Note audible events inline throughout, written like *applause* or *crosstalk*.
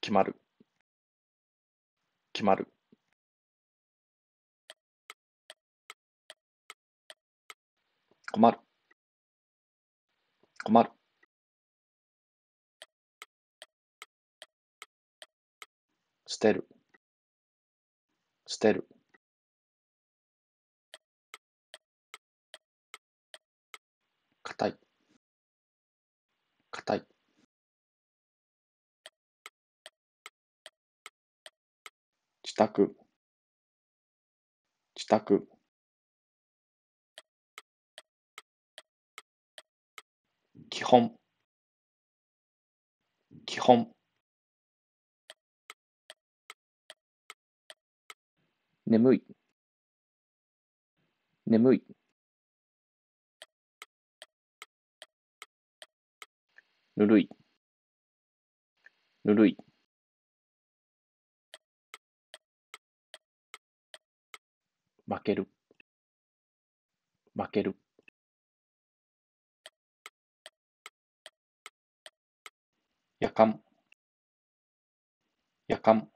決まる。決まる。困る。困る。捨てる。捨てる。宅。自宅。基本。基本。眠い。眠い。ぬるい。ぬるい。負ける。負ける。夜間夜間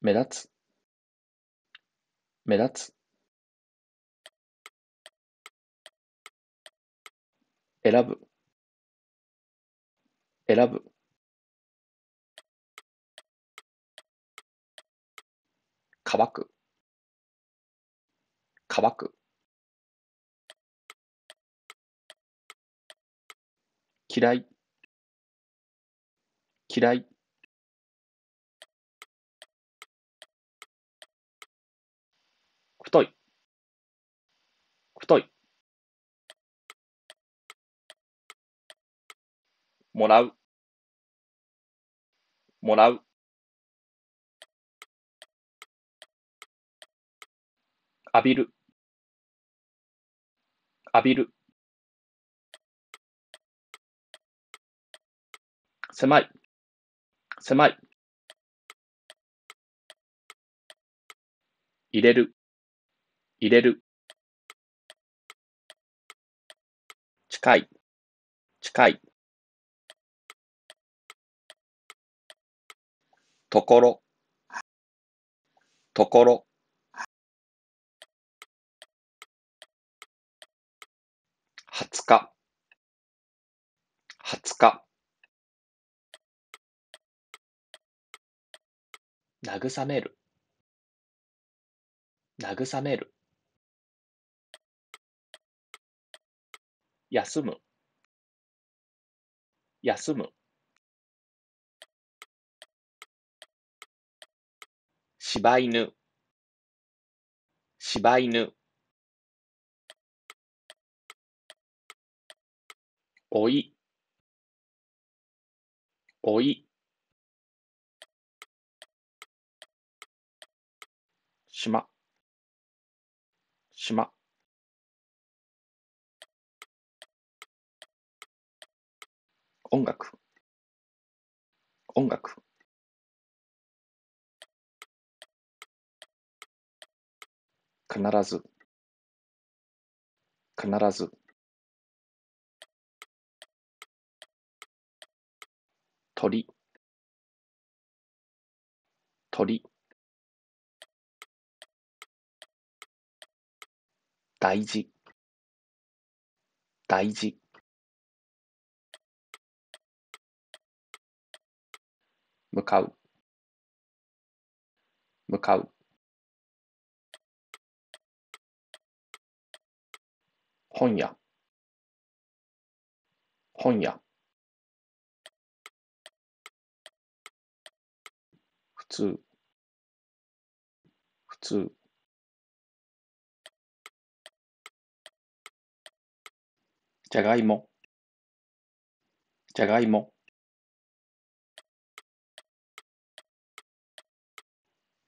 目立つ。目立つ。選ぶ。選ぶ。乾く。乾く。嫌い。嫌い。太い。太い。もらう。もらう。浴びる。浴びる。狭い。狭い。入れる。入れる。近い。近い。ところ。ところ。20日。20日。慰める。慰める。休む。休む。柴犬。柴犬。おい。おい。島。島。音楽。音楽。必ず。必ず。鳥。鳥。大事。大事。向かう。向かう。本屋。本屋。通。普通。じゃがいも。じゃがいも。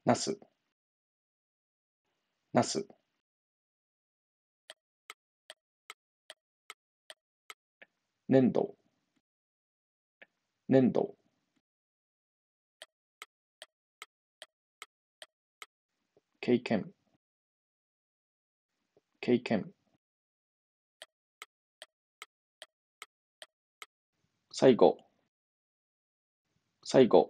なすなす粘土。粘土。経験。経験。最後、最後、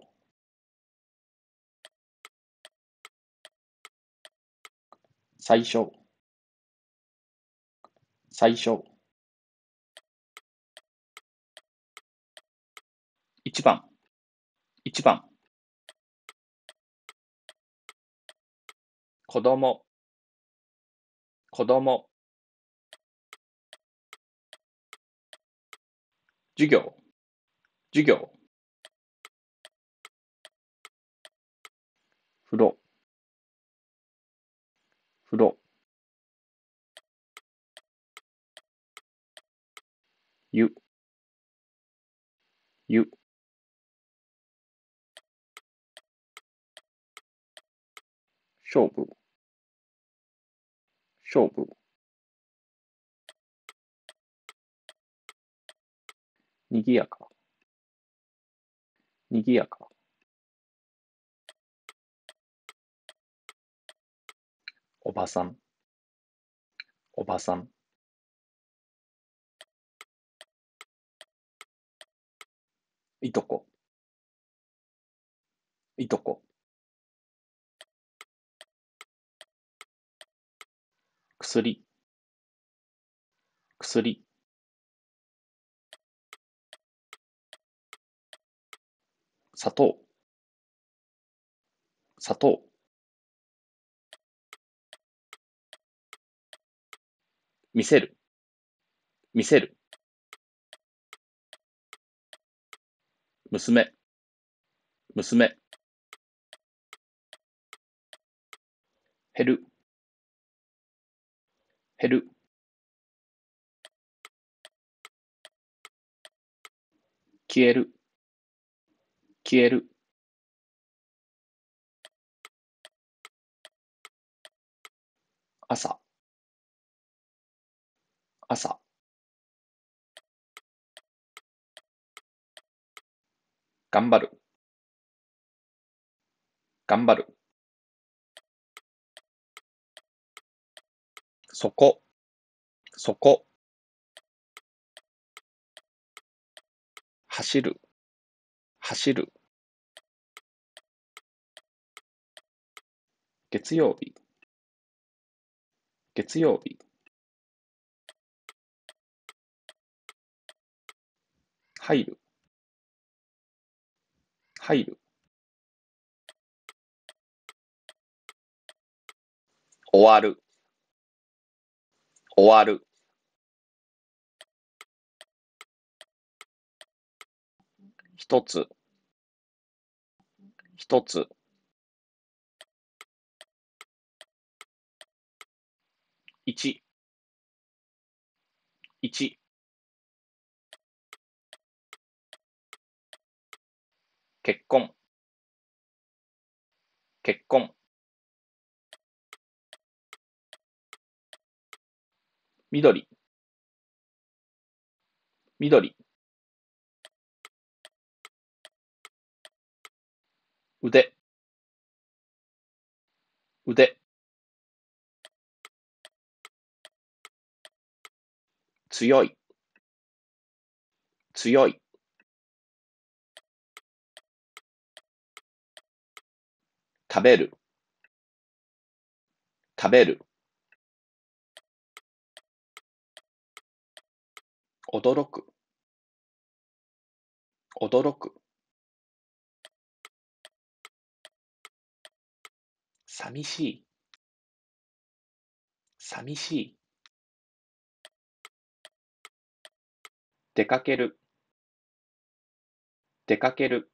最初、最初、一番、一番、子供、子供、授業、授業、風呂、風呂、湯、湯、勝負、勝負、にぎやか、にぎやか、おばさん、おばさん、いとこ、いとこ、薬、薬、砂糖、砂糖、見せる、見せる、娘、娘、減る、減る、消える、消える、朝、朝、頑張る、頑張る、そこ、そこ、走る、走る、月曜日、月曜日、入る、入る、終わる、終わる、一つ、一つ、一、一、結婚、結婚、緑、緑、腕、腕、強い、強い、食べる、食べる、驚く、驚く、寂しい、寂しい、出かける、出かける、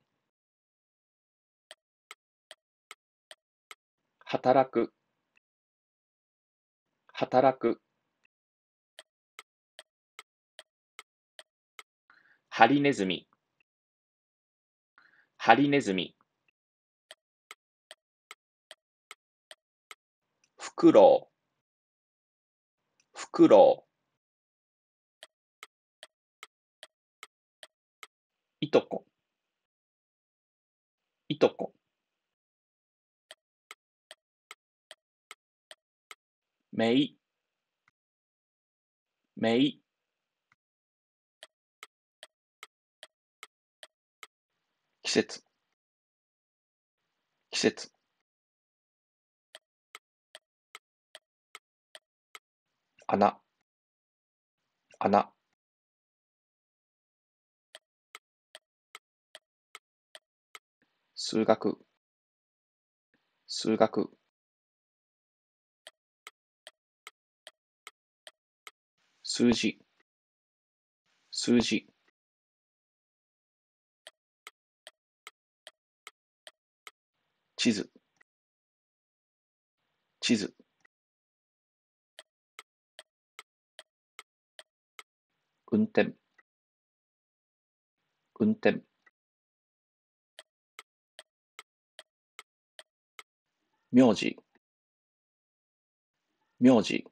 働く、働く、ハリネズミ、ハリネズミ、フクロウ、フクロウ、いとこ、いとこ、めい、めい、節。季節。穴穴数学。数学。数字。数字。地図。地図。運転。運転。名字。名字。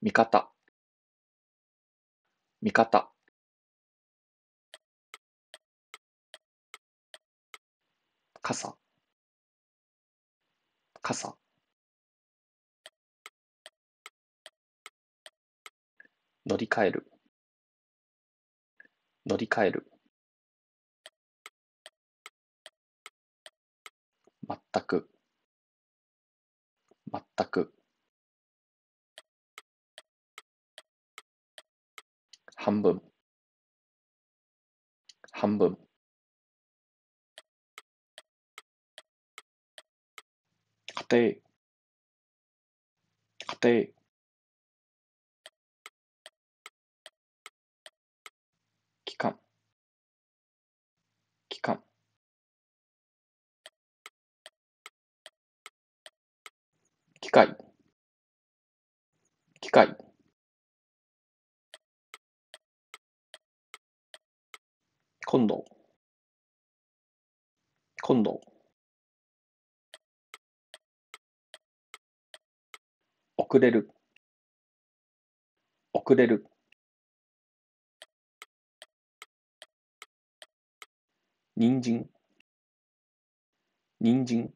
味方。味方。傘。傘。乗り換える。乗り換える。全く。全く。半分。半分。家庭家庭期間期間機械。機械。今度。今度。遅れる。遅れる。人参。人参。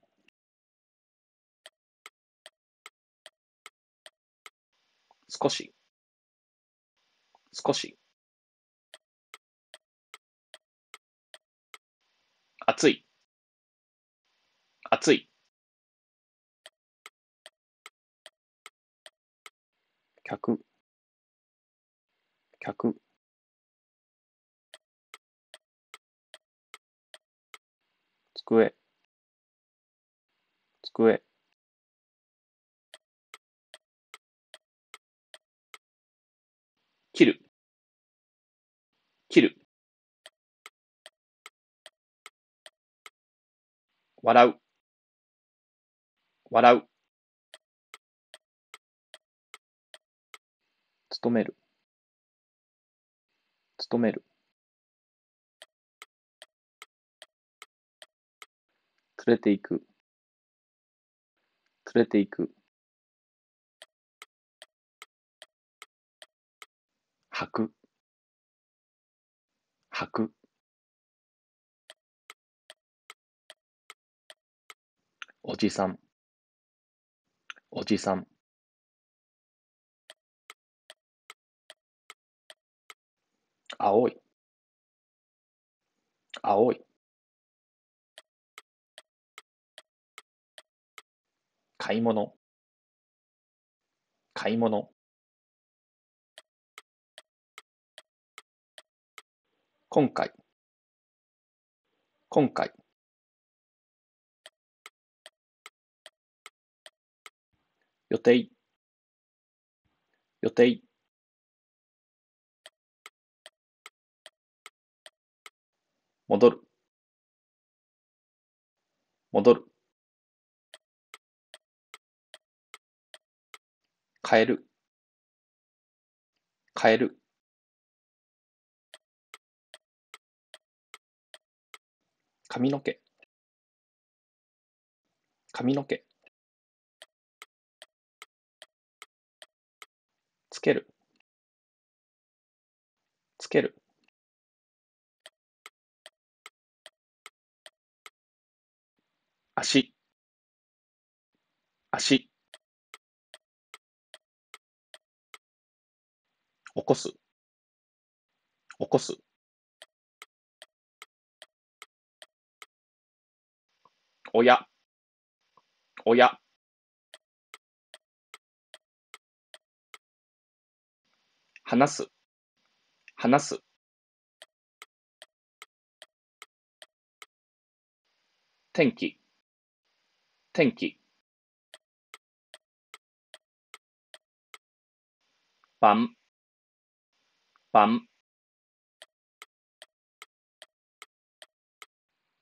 少し。少し。暑い。暑い。客。客。机。机。切る。切る。笑う。笑う。勤める。勤める。連れて行く。連れて行く。履く。履く。おじさん。おじさん。青い。青い。買い物。買い物。今回。今回。予定。予定。戻る。戻る。変える。変える。髪の毛。髪の毛。つける。つける。足足起こす起こす。親、親。話す、話す。天気、天気。晩、晩。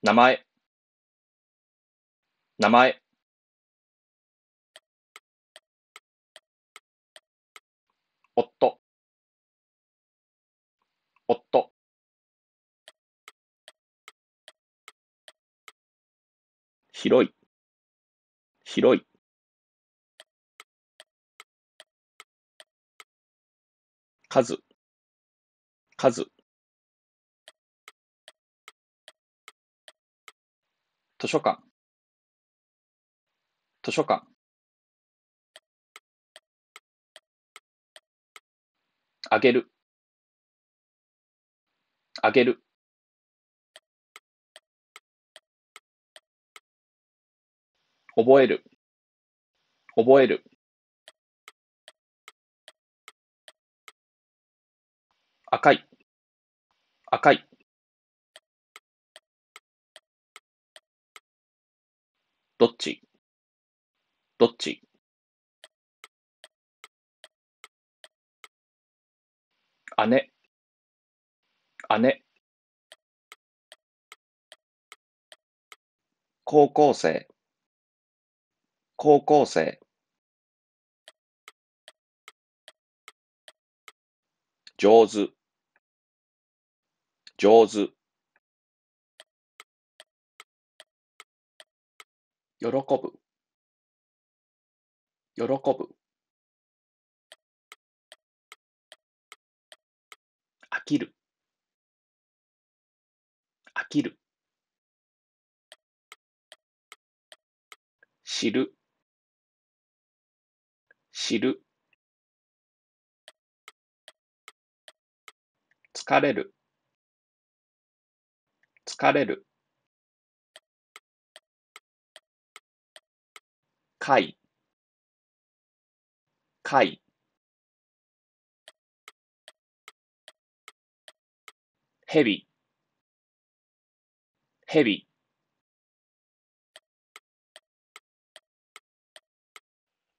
名前、名前。夫、夫。広い、広い。数、数。図書館、図書館。あげる、あげる。覚える、覚える。赤い、赤い。どっち、どっち？姉、姉。高校生、高校生。上手、上手。喜ぶ、喜ぶ。飽きる、飽きる。知る、知る。疲れる、疲れる。貝、貝。ヘビ、ヘビ。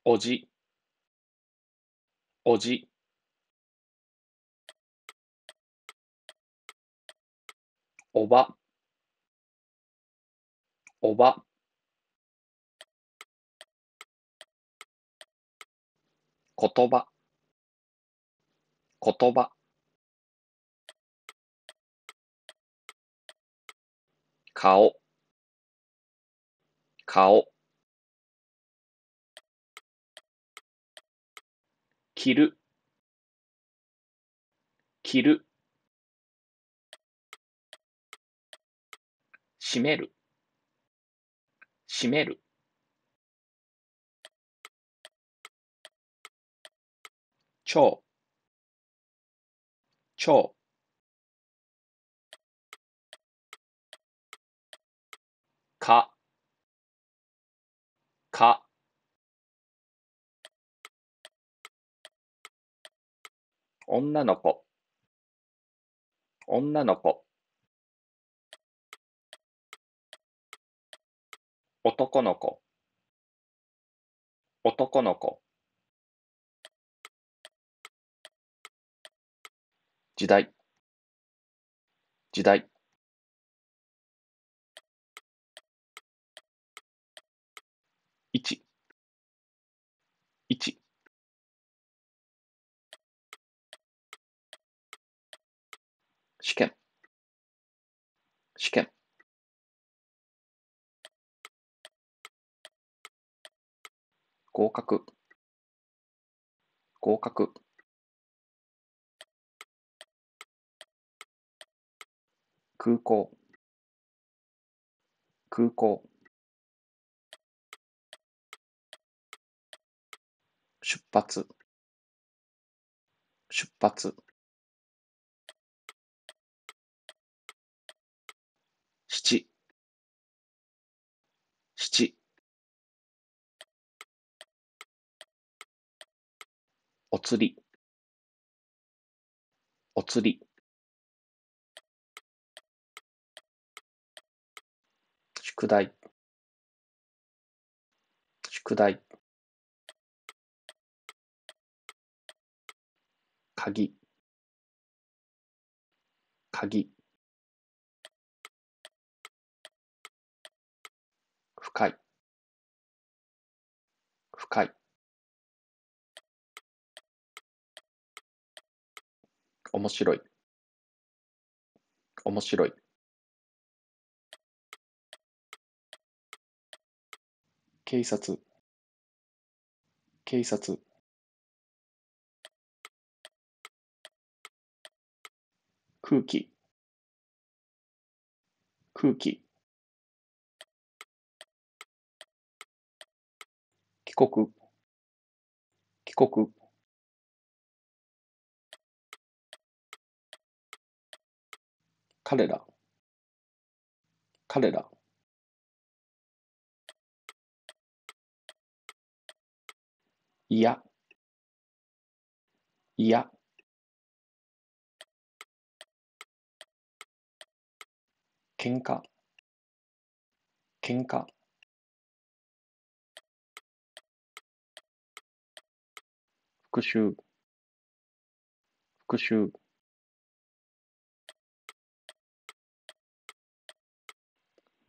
おじ、おじ。おば、おば。言葉、言葉。顔、顔。着る、着る。閉める、閉める。超、超。か、か。女の子、女の子。男の子、男の子。時代、時代。一、一。試験、試験。合格、合格。空港、空港。出発、出発。七、お釣り、お釣り、宿題、宿題、鍵、鍵、深い、深い、面白い、面白い、警察、警察、空気、空気、帰国、帰国、彼ら、彼ら、いや、いや、喧嘩、喧嘩、復讐、復讐、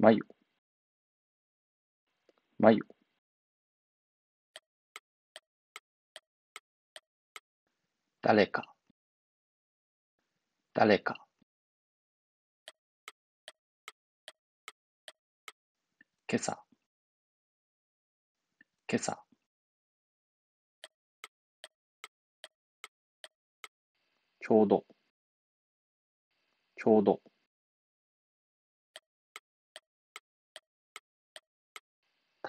眉、眉、誰か、誰か、今朝、今朝、ちょうど、ちょうど、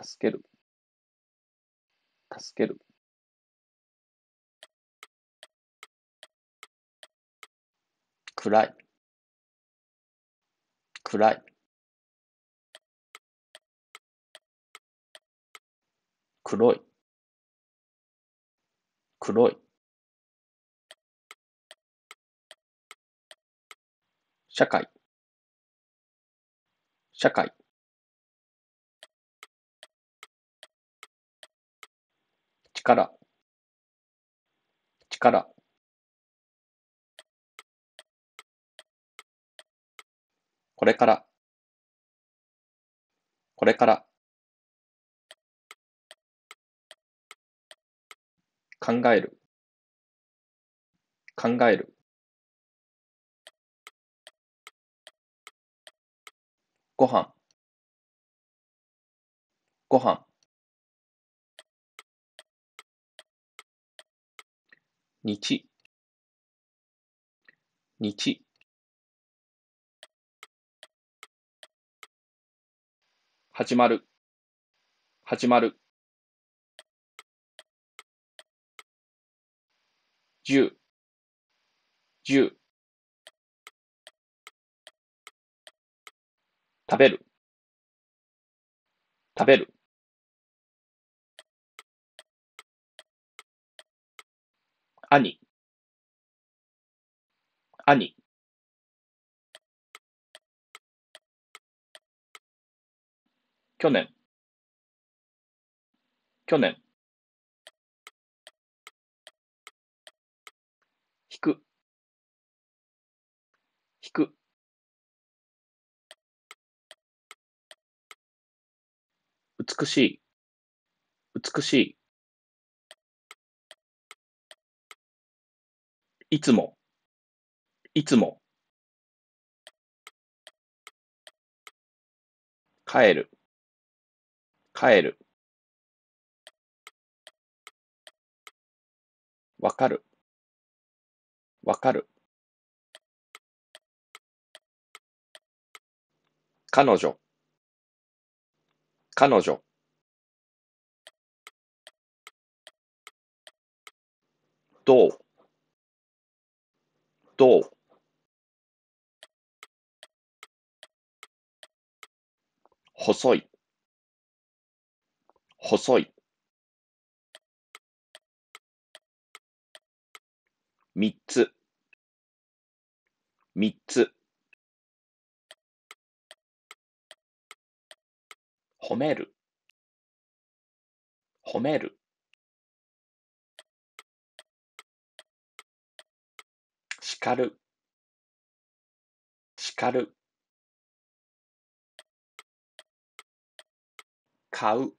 助ける、助ける、暗い、暗い、黒い、黒い、社会、社会、力、力、これから、これから、考える、考える、ご飯、ご飯、日、日、始まる、始まる、十、十、食べる、食べる、兄、兄、去年、去年、引く、引く、美しい、美しい、いつも、いつも、帰る、帰る、わかる、わかる、彼女、彼女、どう、どう、細い、細い。三つ。三つ。褒める。褒める。叱る。叱る。買う。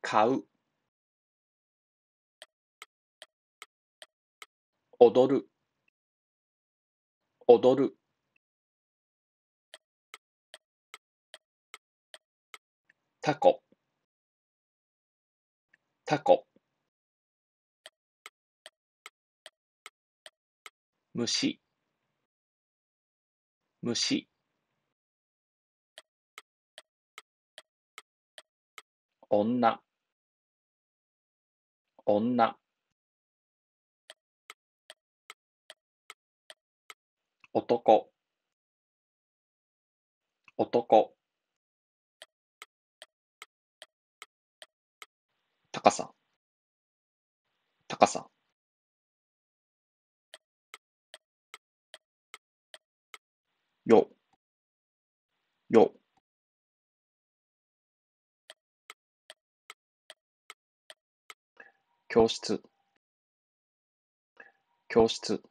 買う。踊る。踊る。タコ。タコ。虫。虫。女。女。男。男。高さ。高さ。よ。よ。教室。教室。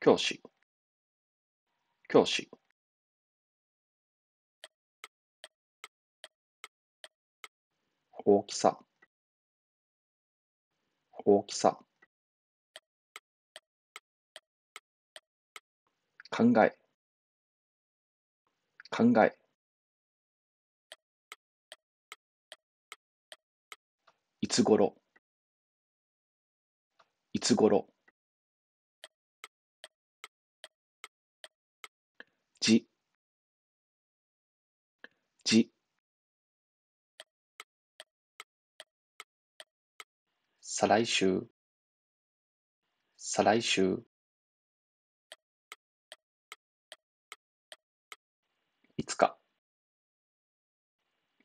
教師。教師。大きさ。大きさ。考え。考え。いつごろ。いつごろ。じ。じ。再来週。再来週。いつか。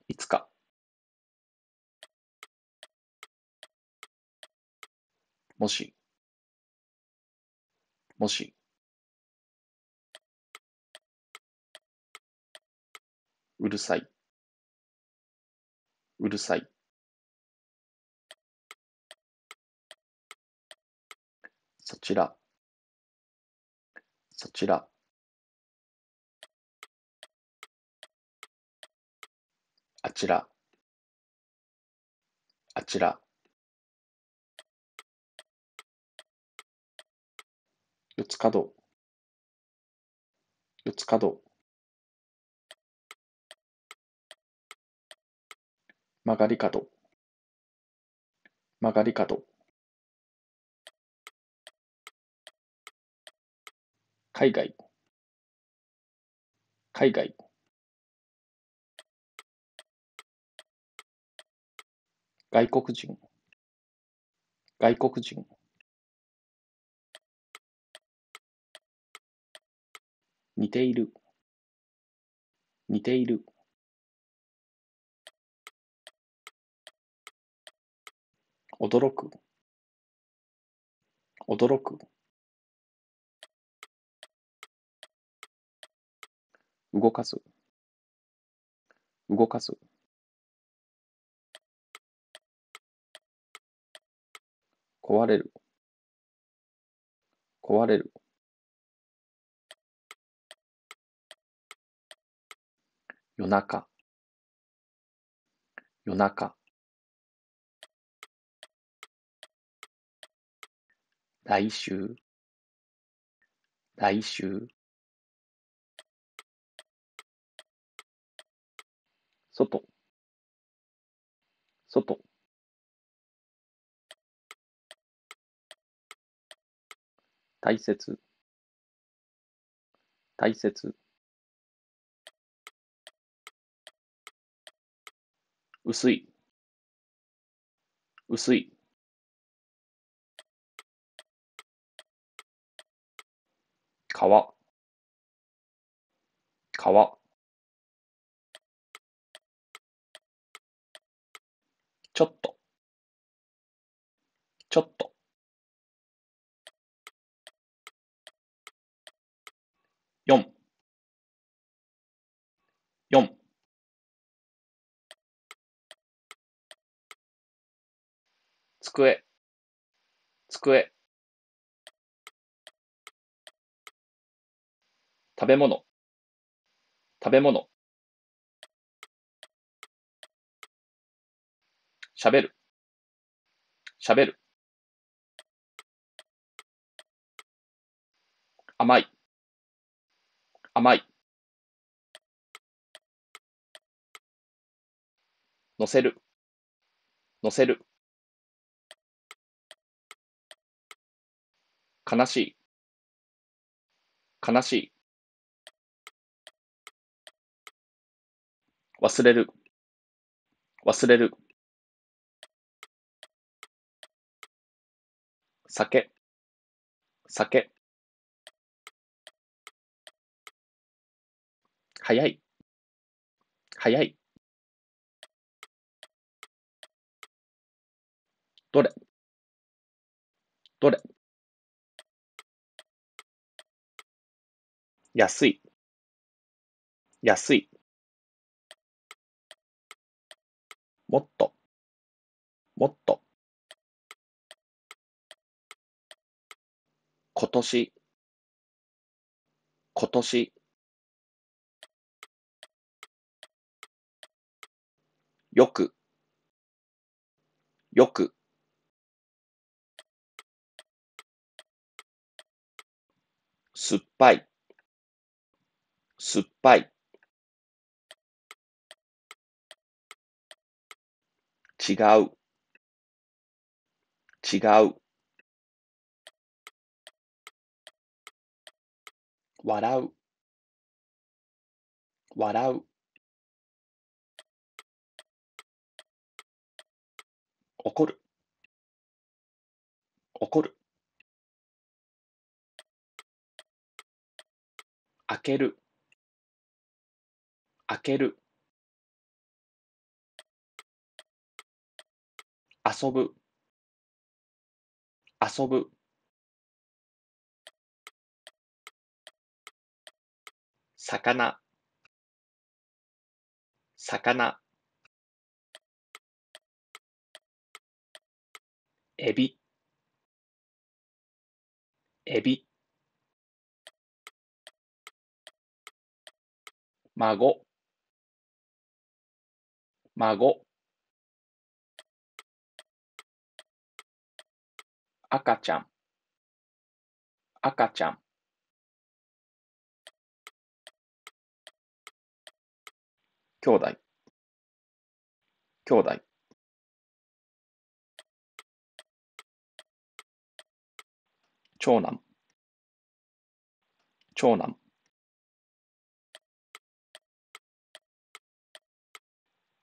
いつか。もし。もし。うるさい。うるさい。そちら。そちら。あちら。あちら。四つ角。四つ角。曲がり角。曲がり角。海外。海外。外国人。外国人。似ている。似ている。驚く。驚く。動かす。動かす。壊れる。壊れる。夜中。夜中。来週。来週。外。外。大切。大切。薄い。薄い。川。川ちょっとちょっと4机。机。食べ物。食べ物。しゃべる。しゃべる。甘い。甘い。乗せる。乗せる。悲しい。悲しい。忘れる。忘れる。酒。酒。早い。早い。どれ？どれ？安い。安い。もっと。もっと。今年。今年。よく。よく。酸っぱい。酸っぱい。違う。違う。笑う。笑う。怒る。怒る。開ける。開ける。遊ぶ。遊ぶ。魚。魚。エビ。エビ。孫。孫。赤ちゃん。赤ちゃん。兄弟。兄弟。長男。長男。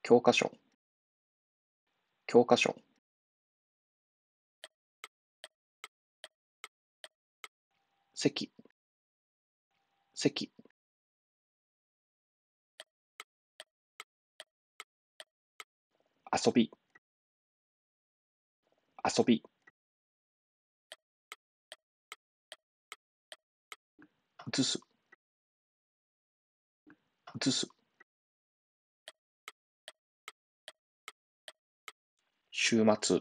教科書。教科書。席。席。遊び。遊び。移す。移す。週末。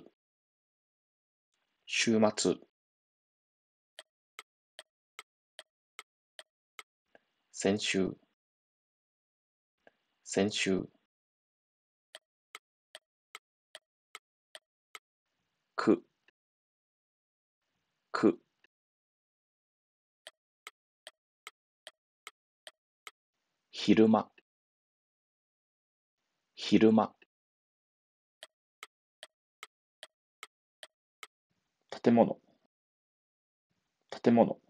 週末。先週。先週。く。く。昼間。昼間。建物。建物。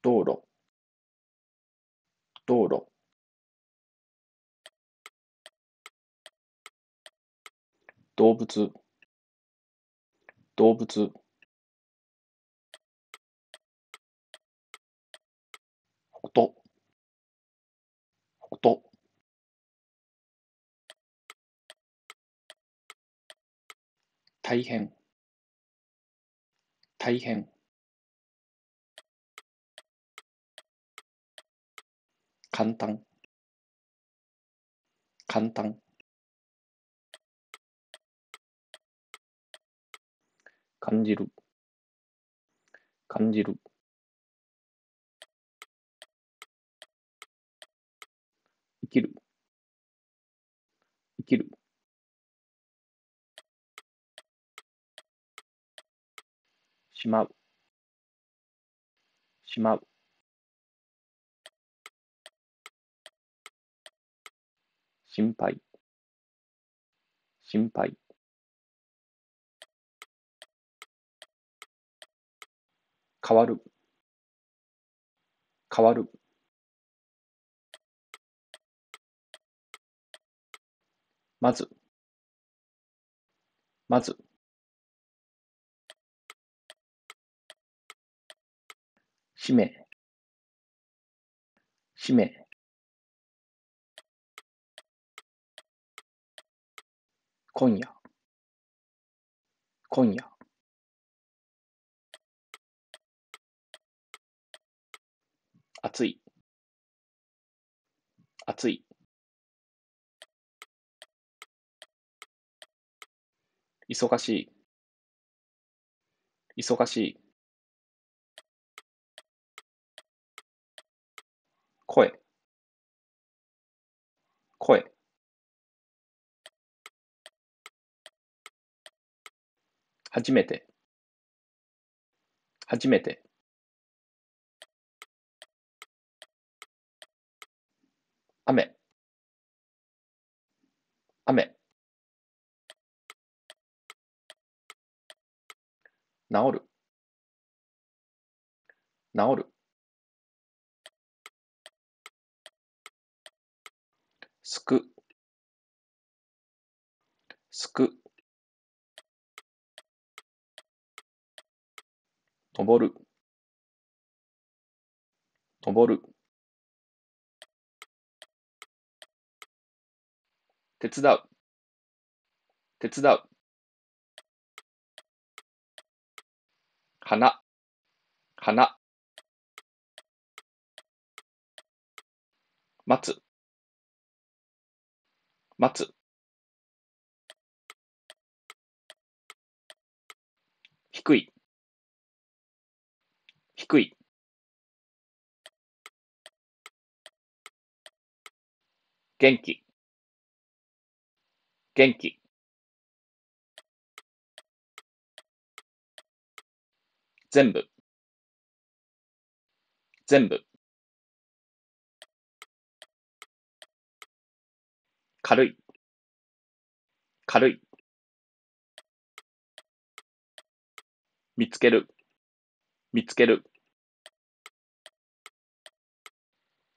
道路。道路。動物。動物。大変、大変、簡単、簡単、感じる、感じる、生きる、生きる、しまう、しまう、心配、心配、変わる、変わる、まず、まず、使命、使命、今夜、今夜、暑い、暑い、忙しい、忙しい、声、声、初めて、初めて、雨、雨、治る、治る、すく、すく、登る、登る、手伝う、手伝う、花、花、待つ、待つ、低い、低い、元気、元気、全部、全部、軽い、軽い、見つける、見つける、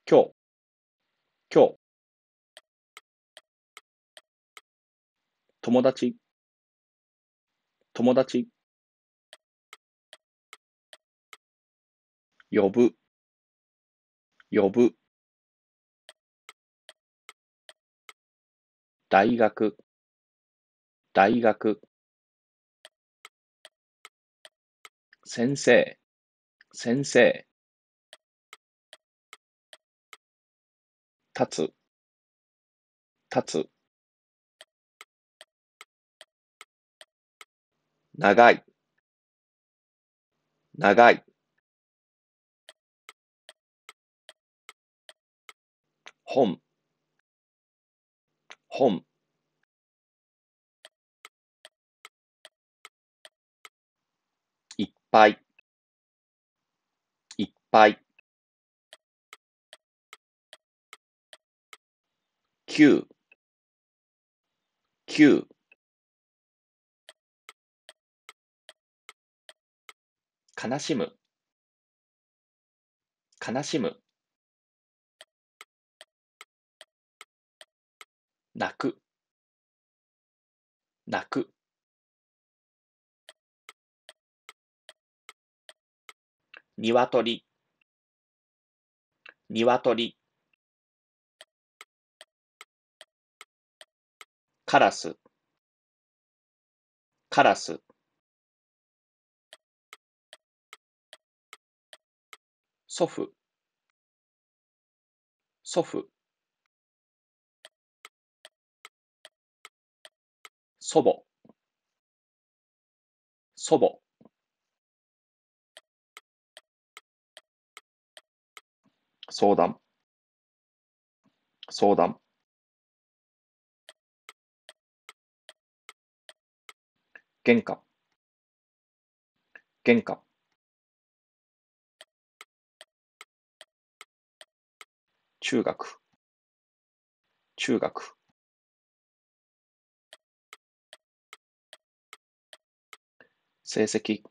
今日、今日、友達、友達、呼ぶ、呼ぶ、大学、大学、先生、先生、立つ、立つ、長い、長い、本、本、いっぱい、いっぱい、九、九、悲しむ、悲しむ、泣く、泣く、鶏、鶏。カラス。カラス。祖父。祖父。祖母。祖母。相談。相談。玄関。玄関。中学。中学。成績。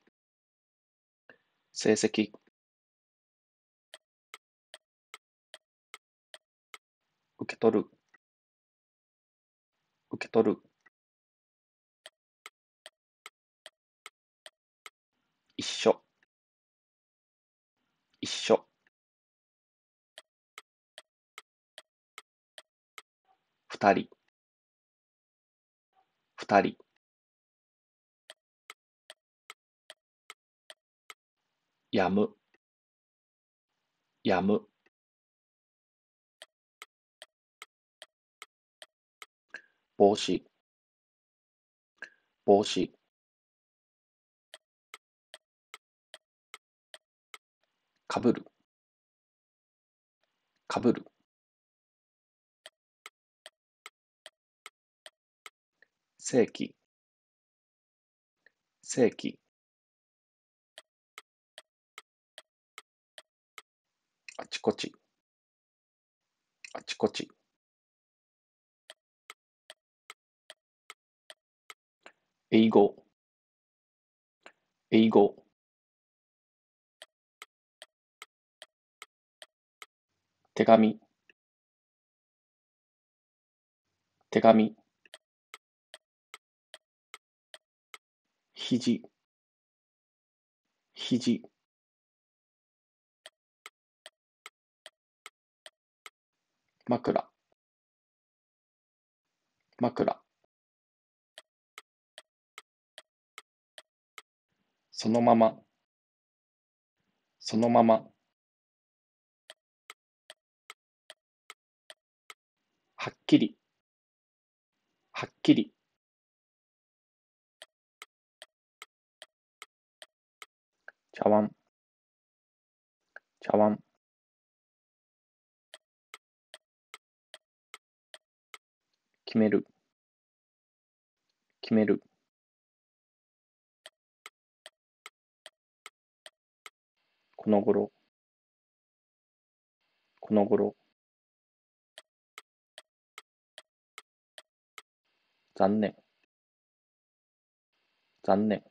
成績。受け取る。受け取る。一緒。一緒。二人。二人。やむ。やむ。帽子。帽子。かぶる。かぶる。正規。正規。あちこち。あちこち。英語。英語。手紙。手紙。肘。肘。枕。枕。そのまま。そのまま。はっきり。はっきり。茶碗。茶碗。決める。決める。この頃。この頃。残念。残念。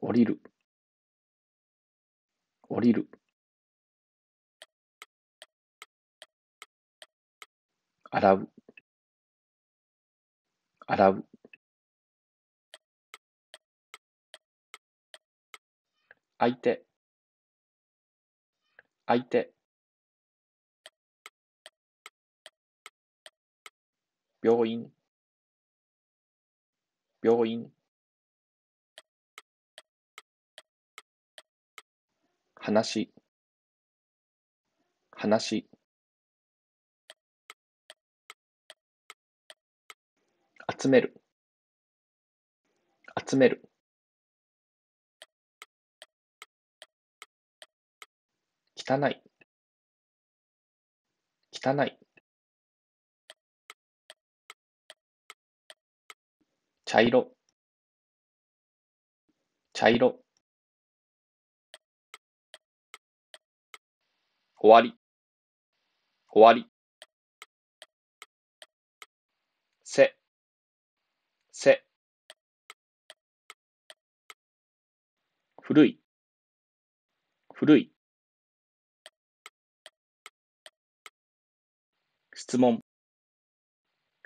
降りる。降りる。洗う。洗う。相手相手病院。病院。話。話。集める。集める。汚い。汚い。茶色。茶色。終わり。終わりせせ古い。古い。質問。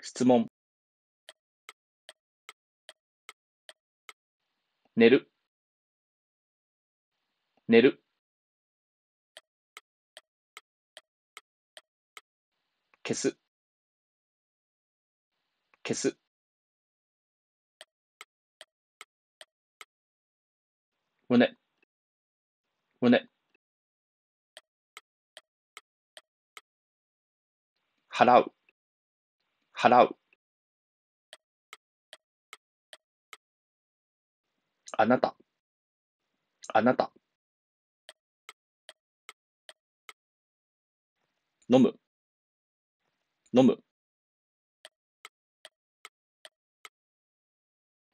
質問。寝る。寝る。消す。消す。胸胸払う。払う。あなた。あなた。飲む。飲む。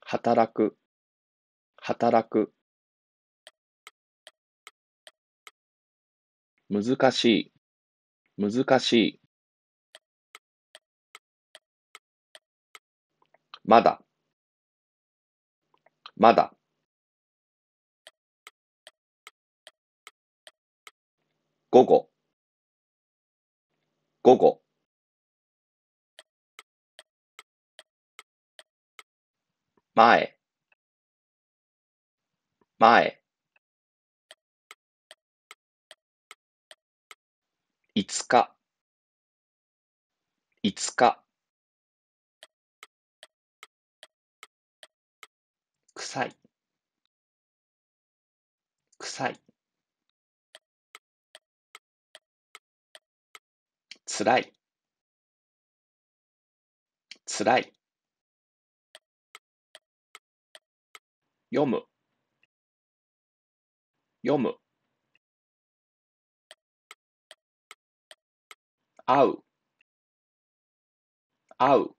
働く。働く。難しい。難しい。まだ。まだ。午後。午後。前。前。5日。5日。臭い。臭い。つらい。つらい。読む。読む。会う。会う。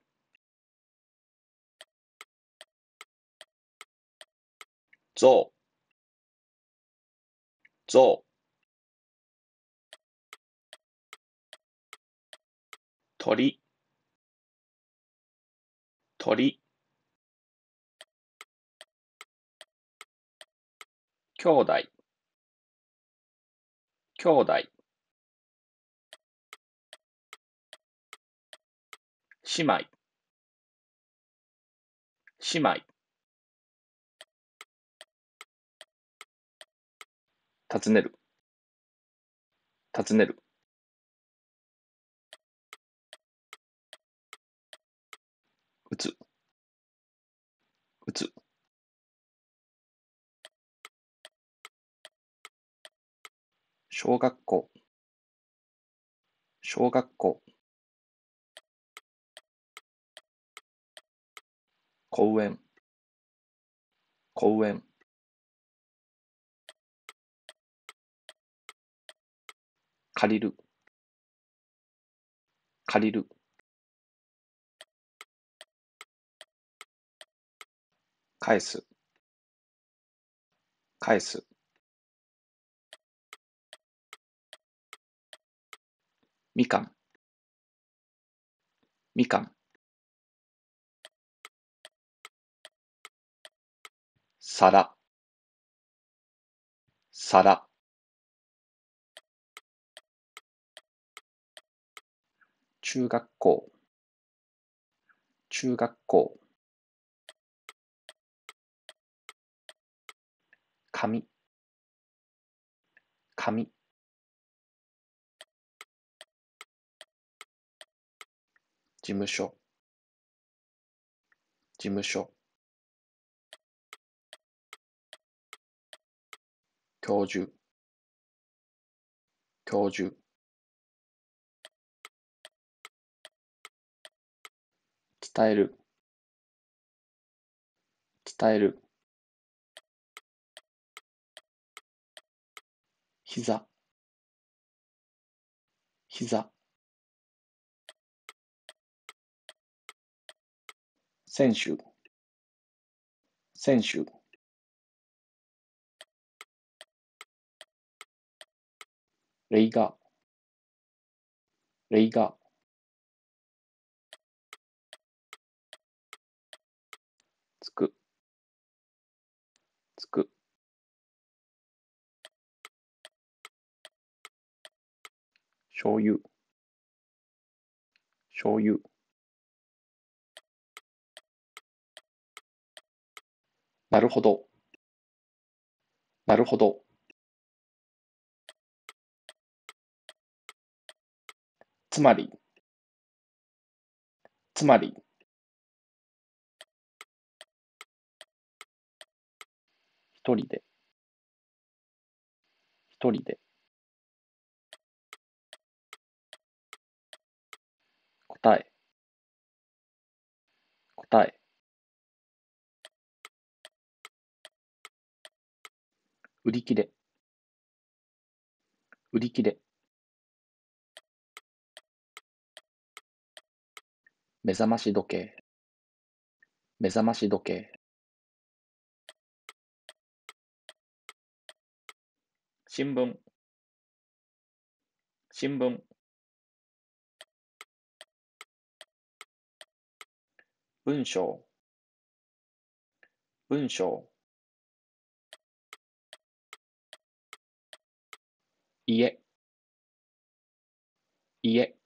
ぞうぞう鳥。鳥。兄弟。兄弟。姉妹。姉妹。尋ねる。尋ねる。打つ。打つ。小学校。小学校。公園。公園。借りる。借りる。返す。返す。みかん。みかん。皿。皿。中学校。中学校。紙。紙。事務所。事務所。教授。教授。伝える。伝える。膝。膝。選手。選手。レイガレイガつく。つく。醤油。醤油。なるほど。なるほど。つまり、つまり、一人で、一人で、答え、答え、売り切れ、売り切れ、目覚まし時計、目覚まし時計、新聞、新聞、文章、文章、家、家、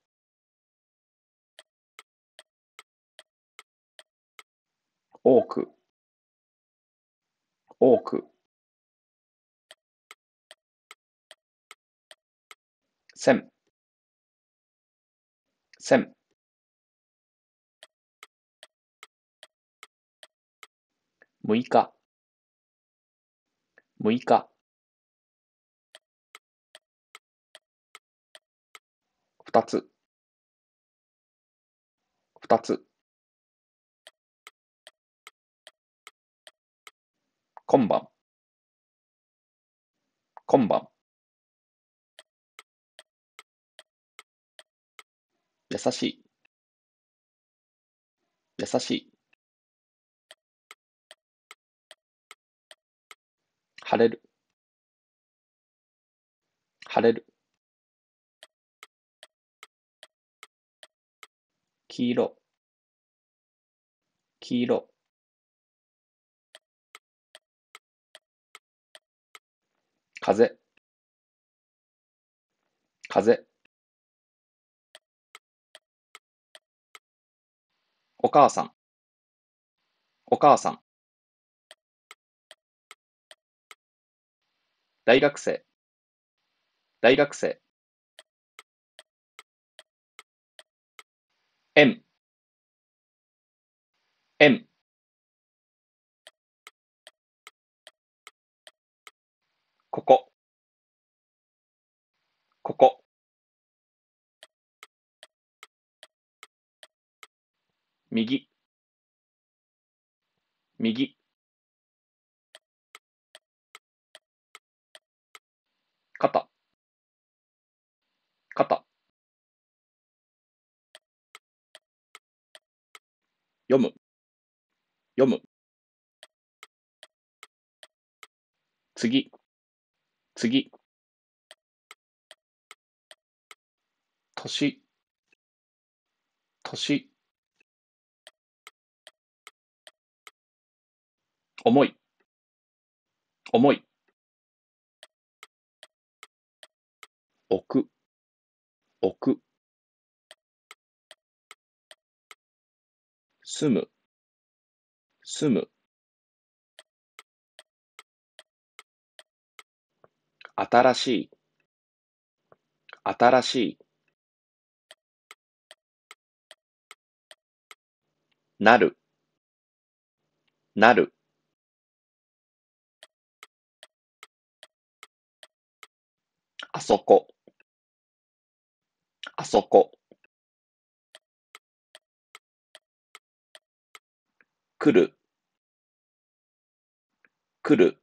多く、多く、千、千、六日、六日、二つ、二つ、今晩、今晩、優しい、優しい、晴れる、晴れる、黄色、黄色、風、風、お母さん、お母さん、大学生、大学生、円、円、ここ、ここ、右、右、肩、肩、読む、読む、次、次、年、年、重い、重い、置く、置く、住む、住む、新しい、新しい、なる、なる、あそこ、あそこ、来る、来る、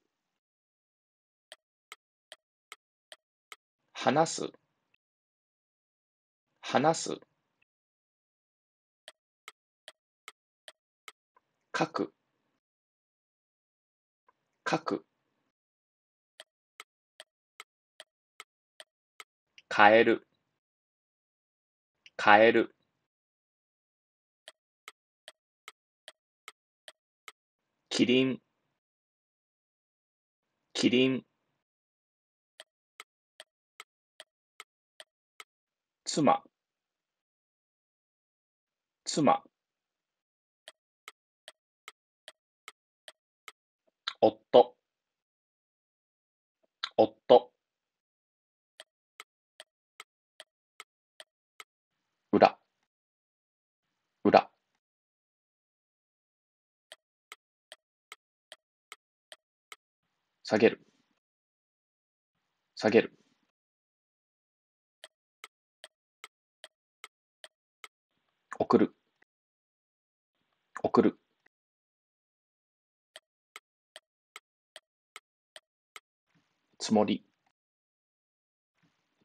話す、話す、書く、書く、変える、変える、キリン、キリン、妻。妻。夫。夫。裏。裏。下げる。下げる。送る。送る。つもり。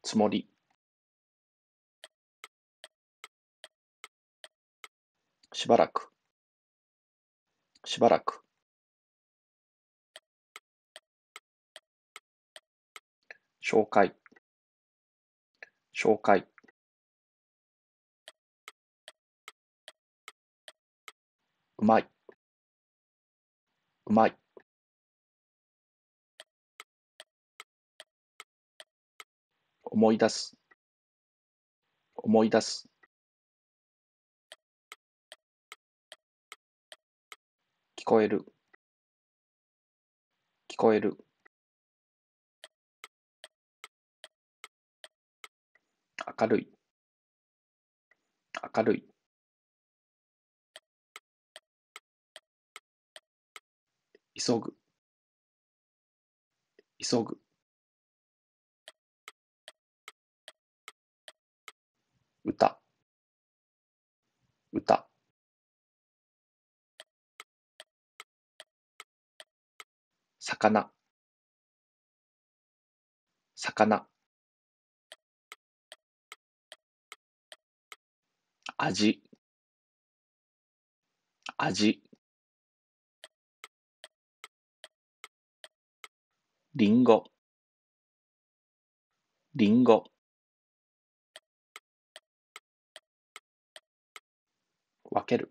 つもり。しばらく。しばらく。紹介。紹介。うまい、うまい。思い出す、思い出す。聞こえる、聞こえる。明るい、明るい。急ぐ。急ぐ。歌歌魚。魚。味。味。りんごりんご分ける。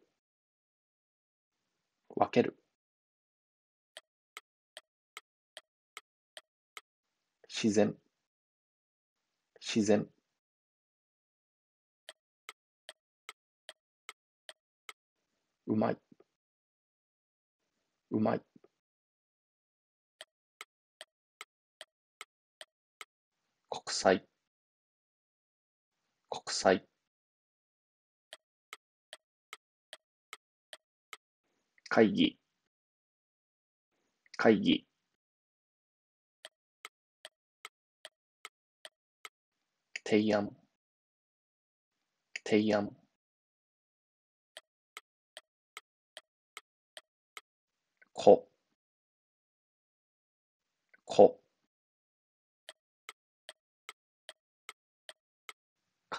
分ける。自然。自然。うまい。うまい。国際。国際。会議。会議。提案。提案。こ。こ。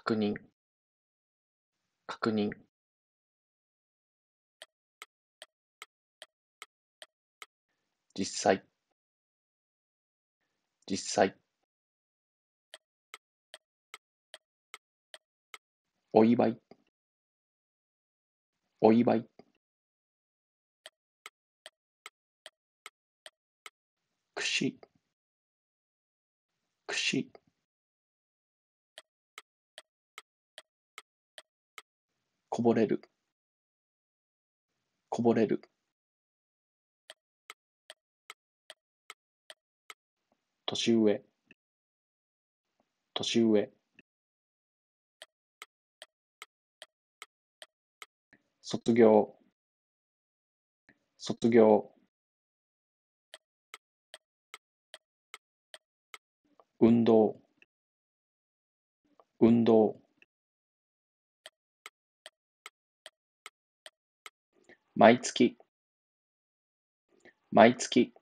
確認。確認。実際。実際。お祝い。お祝い。くしくしこぼれる。こぼれる。年上。年上。卒業。卒業。運動。運動。毎月。毎月。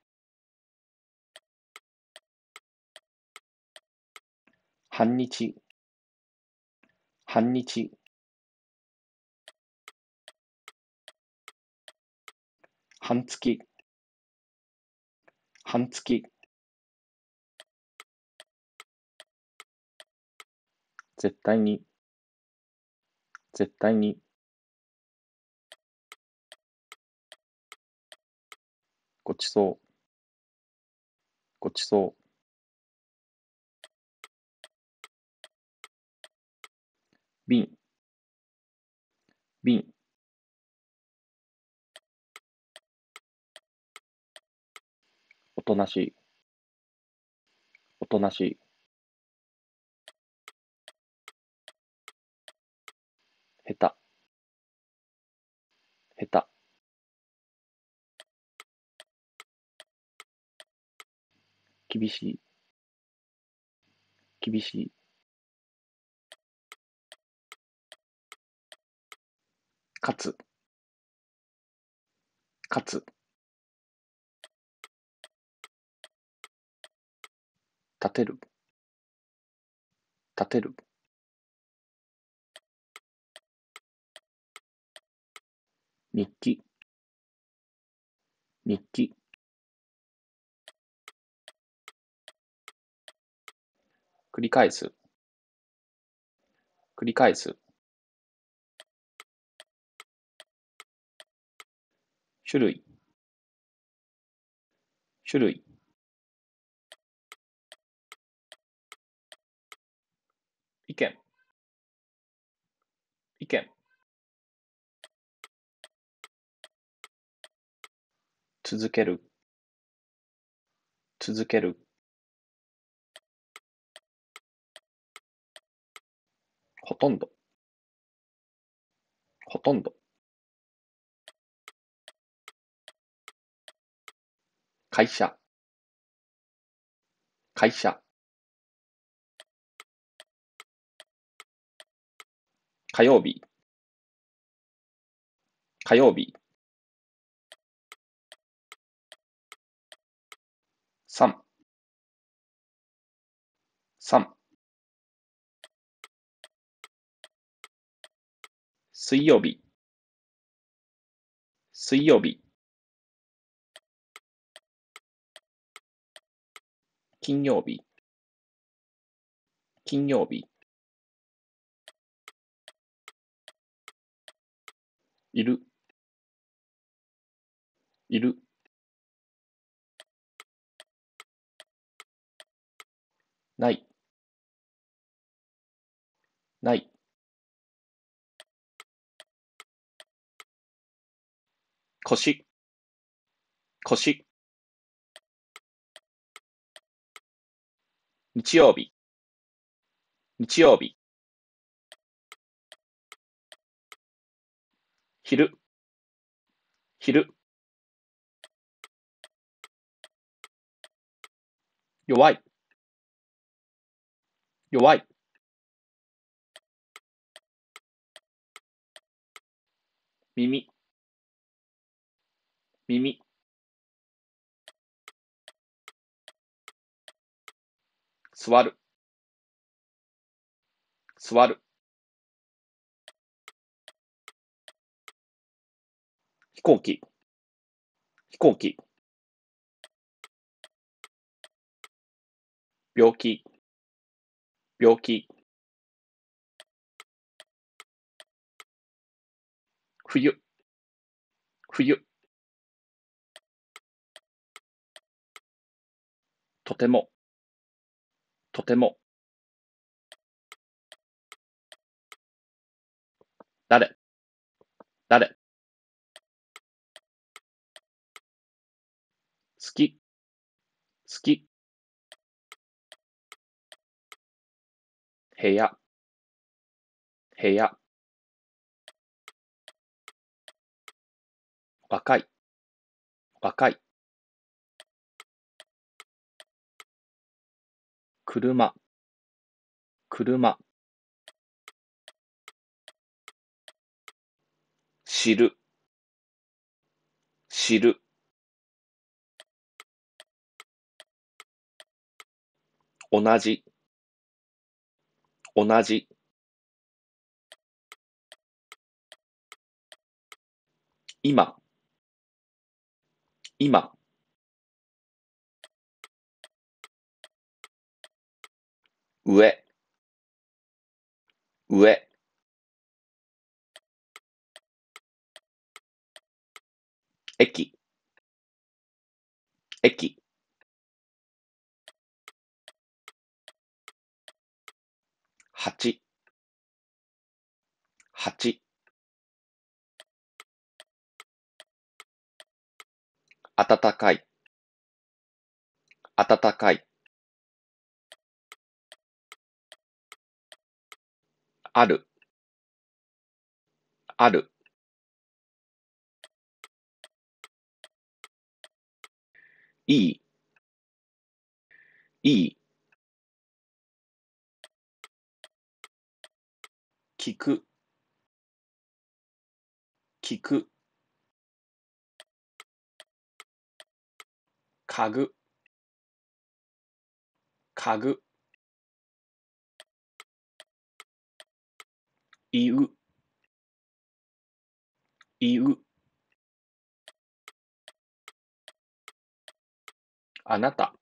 半日。半日。半月。半月。絶対に。絶対に。ごちそう。ごちそう。瓶。瓶。おとなしい。おとなしい。下手。下手。厳しい、厳しい。かつ、かつ。立てる、立てる。日記、日記。繰り返す、繰り返す。種類、種類。意見、意見。続ける、続ける。ほとんど、ほとんど。会社、会社。火曜日、火曜日。三、三。水曜日、水曜日。金曜日、金曜日。いる、いる。ない、ない。腰、腰。日曜日、日曜日。昼、昼。弱い、弱い。耳、耳。座る、座る。飛行機、飛行機。病気、病気。冬、冬。とても、とても。誰、誰？好き、好き。部屋、部屋。若い、若い。車、車。知る、知る。同じ、同じ。今、今。上、上。駅、駅。八、八。暖かい、暖かい。ある、ある。いい、いい、聞く、聞く、かぐ、かぐ、いう、いう、あなた、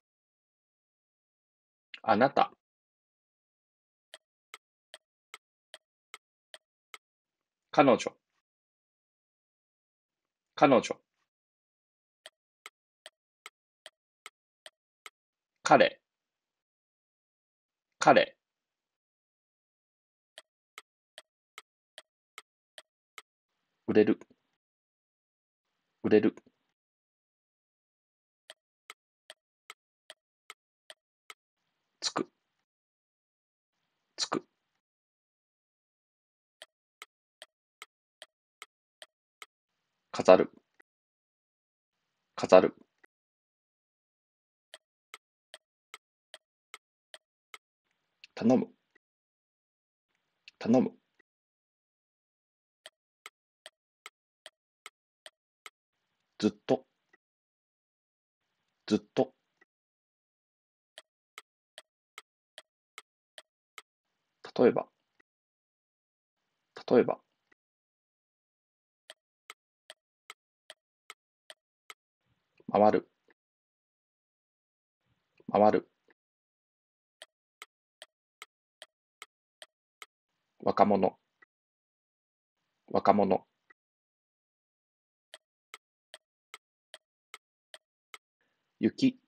あなた、彼女、彼女、彼、彼、売れる、売れる、つく、つく、飾る、飾る、頼む、頼む、ずっと、ずっと、例えば、例えば、回る、回る、若者、若者、雪、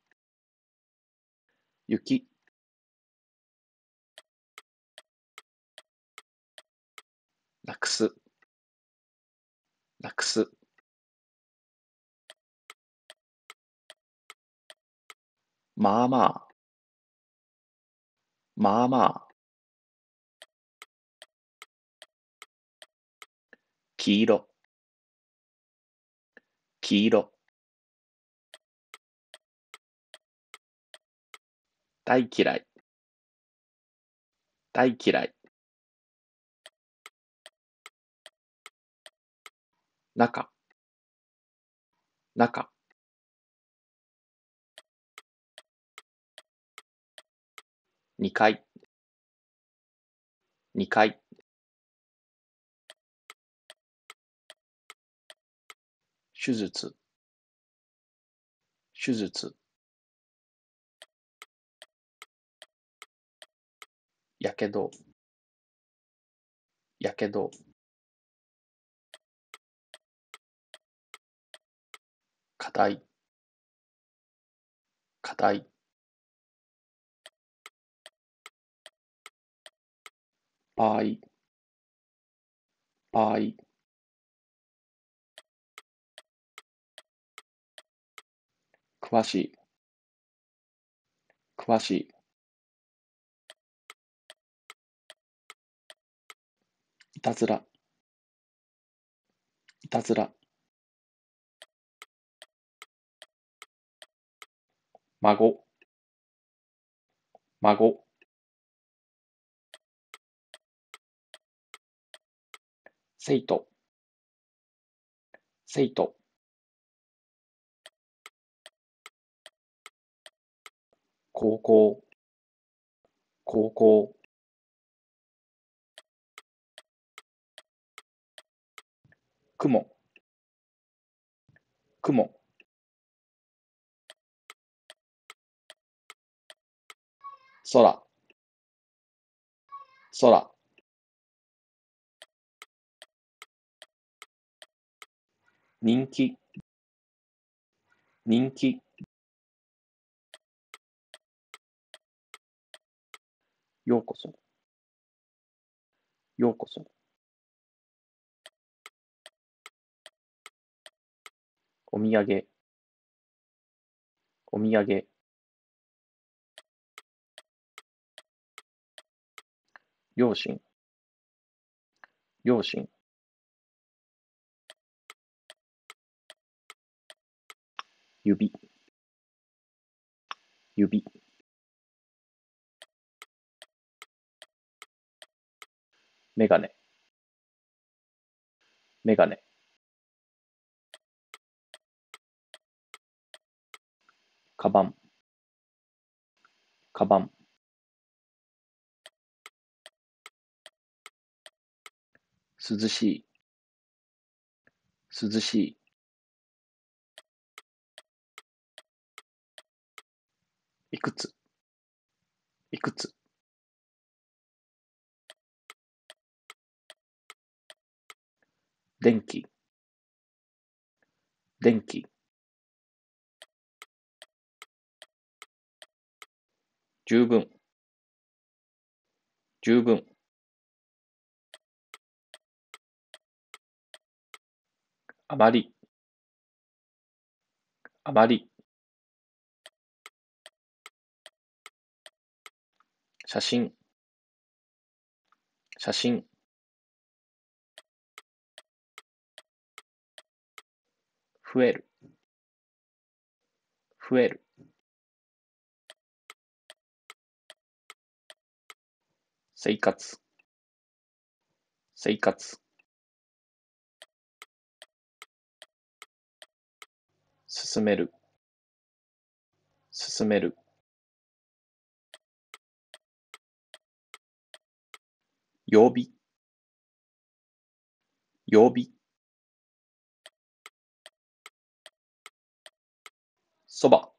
雪、なくす、なくす、まあまあ、まあまあ、黄色、黄色、大嫌い、大嫌い、中、中、二階、二階、手術、手術、やけど、やけど、課題、課題、場合、場合、詳しい、詳しい、たずら、いたずら、孫、孫、生徒、生徒、高校、高校、雲、雲、空、空、人気、人気、ようこそ、ようこそ、おみやげおみやげ両親。両親。指。指。メガネメガネカバン。カバン。涼しい。涼しい。いくつ？いくつ？電気。電気。十分。十分。あまり。あまり。写真。写真。増える。増える。生活。生活。進める。進める。曜日。曜日。そば。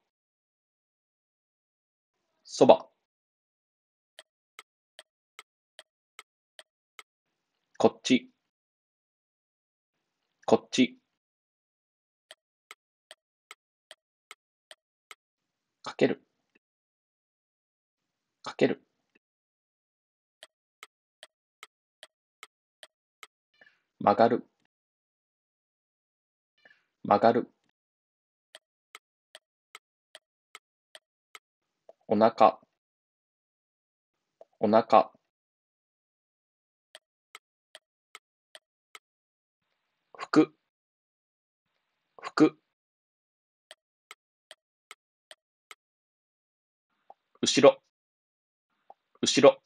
そば。こっち。こっち。かける。かける。曲がる。曲がる。お腹。お腹。ふくふくうしろ。うしろ。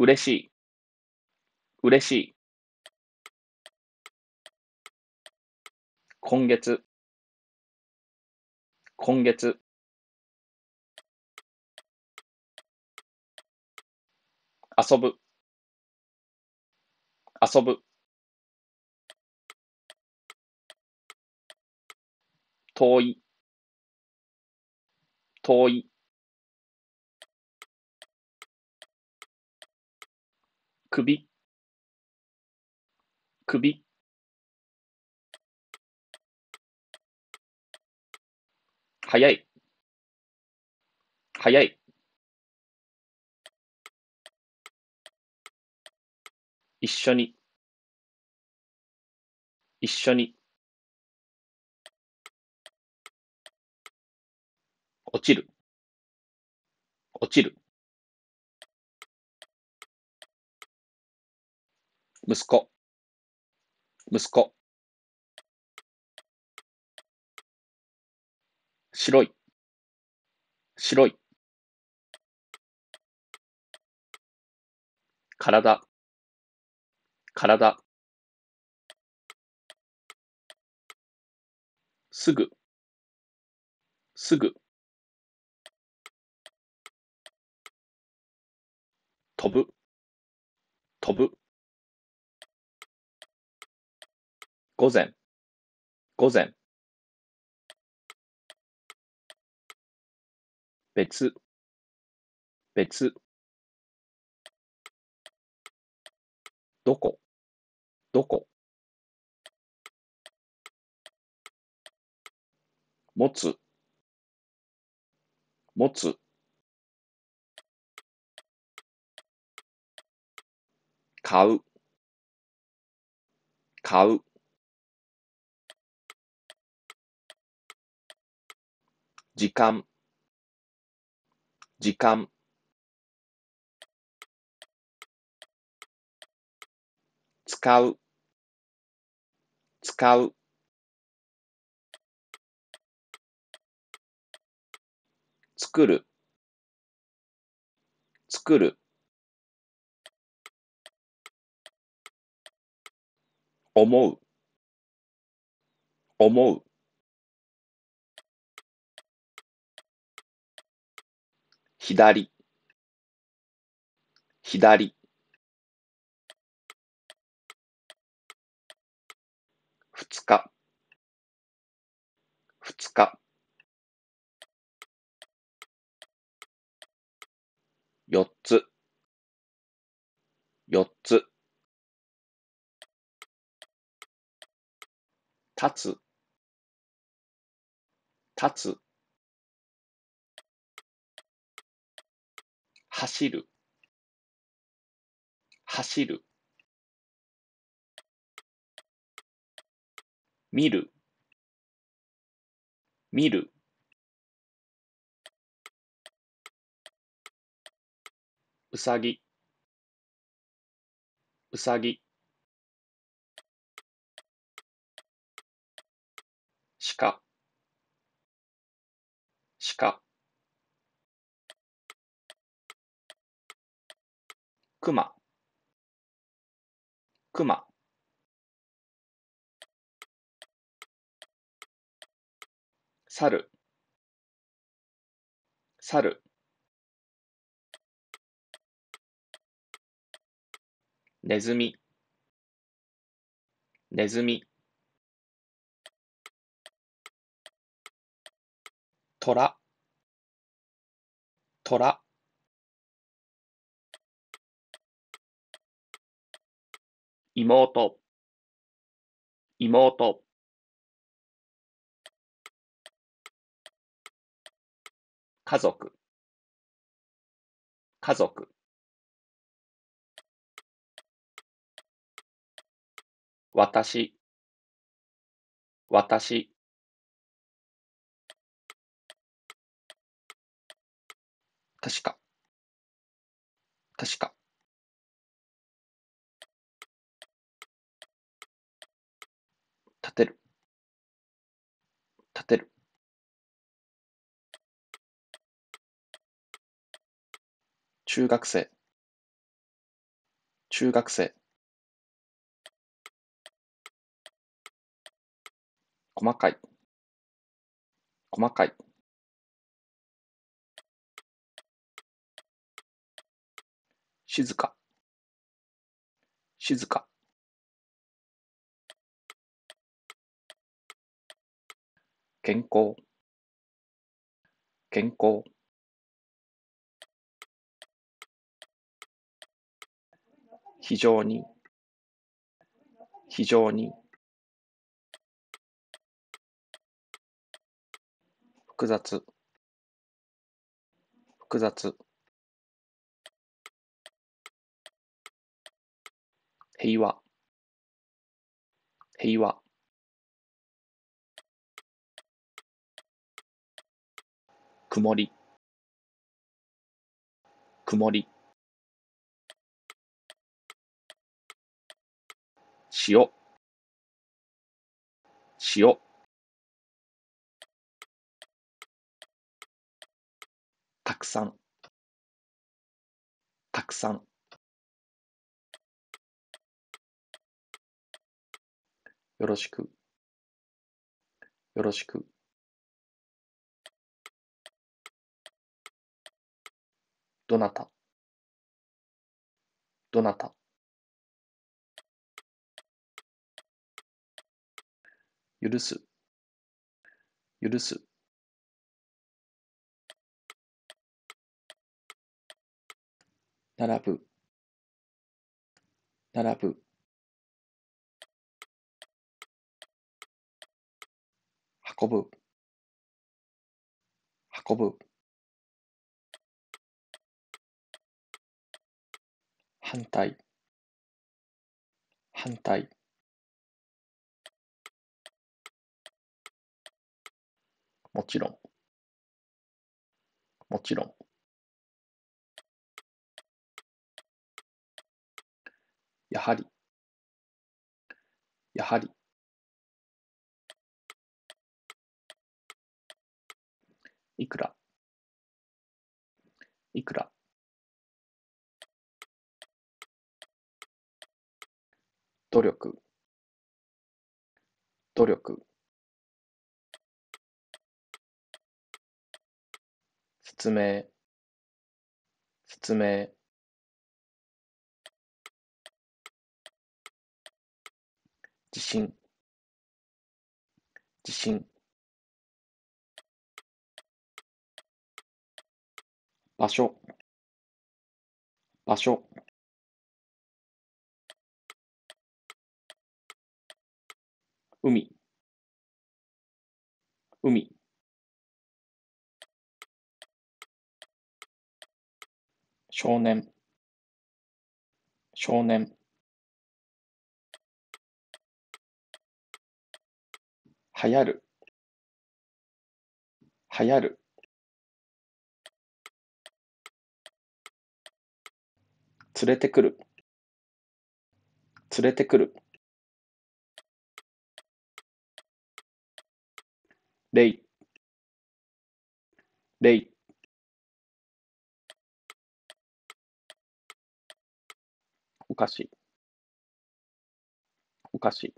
うれしい。うれしい。今月。今月。そぶ。遊ぶ。遠い。遠い。首。首。早い。早い。一緒に。一緒に。落ちる。落ちる。息子。息子。白い。白い。体。体。すぐ。すぐ。飛ぶ。飛ぶ。午前。午前。別。別。どこ？どこ？持つ。持つ。買う。買う。時間。時間。使う。使う。作る。作る。思う。思う。左。左。二日。二日。四つ。四つ。立つ。立つ。走る。走る。見る。見る。うさぎ。うさぎ。鹿。鹿。くまくま猿。猿。ネズミ。ネズミ。トラ。トラ。妹。妹。家族。家族。私。私。確か。確か。中学生。中学生。細かい。細かい。静か。静か。健康。健康。非常に非常に複雑。複雑。平和。平和。曇り。曇り。塩。塩。たくさん。たくさん。よろしく。よろしく。どなた？どなた？許す。許す。並ぶ。並ぶ。運ぶ。運ぶ。反対。反対。もちろん。もちろん。やはり。やはり。いくら。いくら。努力。努力。説明説明。地震地震場所。場所。海。海。少年。少年。流行る。流行る。連れてくる。連れてくる。例例おかしいおかしい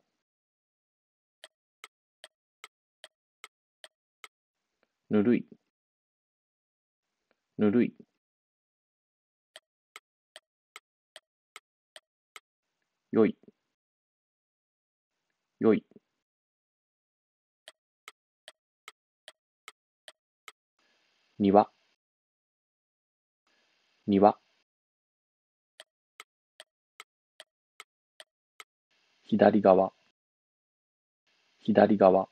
ぬるい。ぬるい。よい。よい。庭。庭。左側。左側。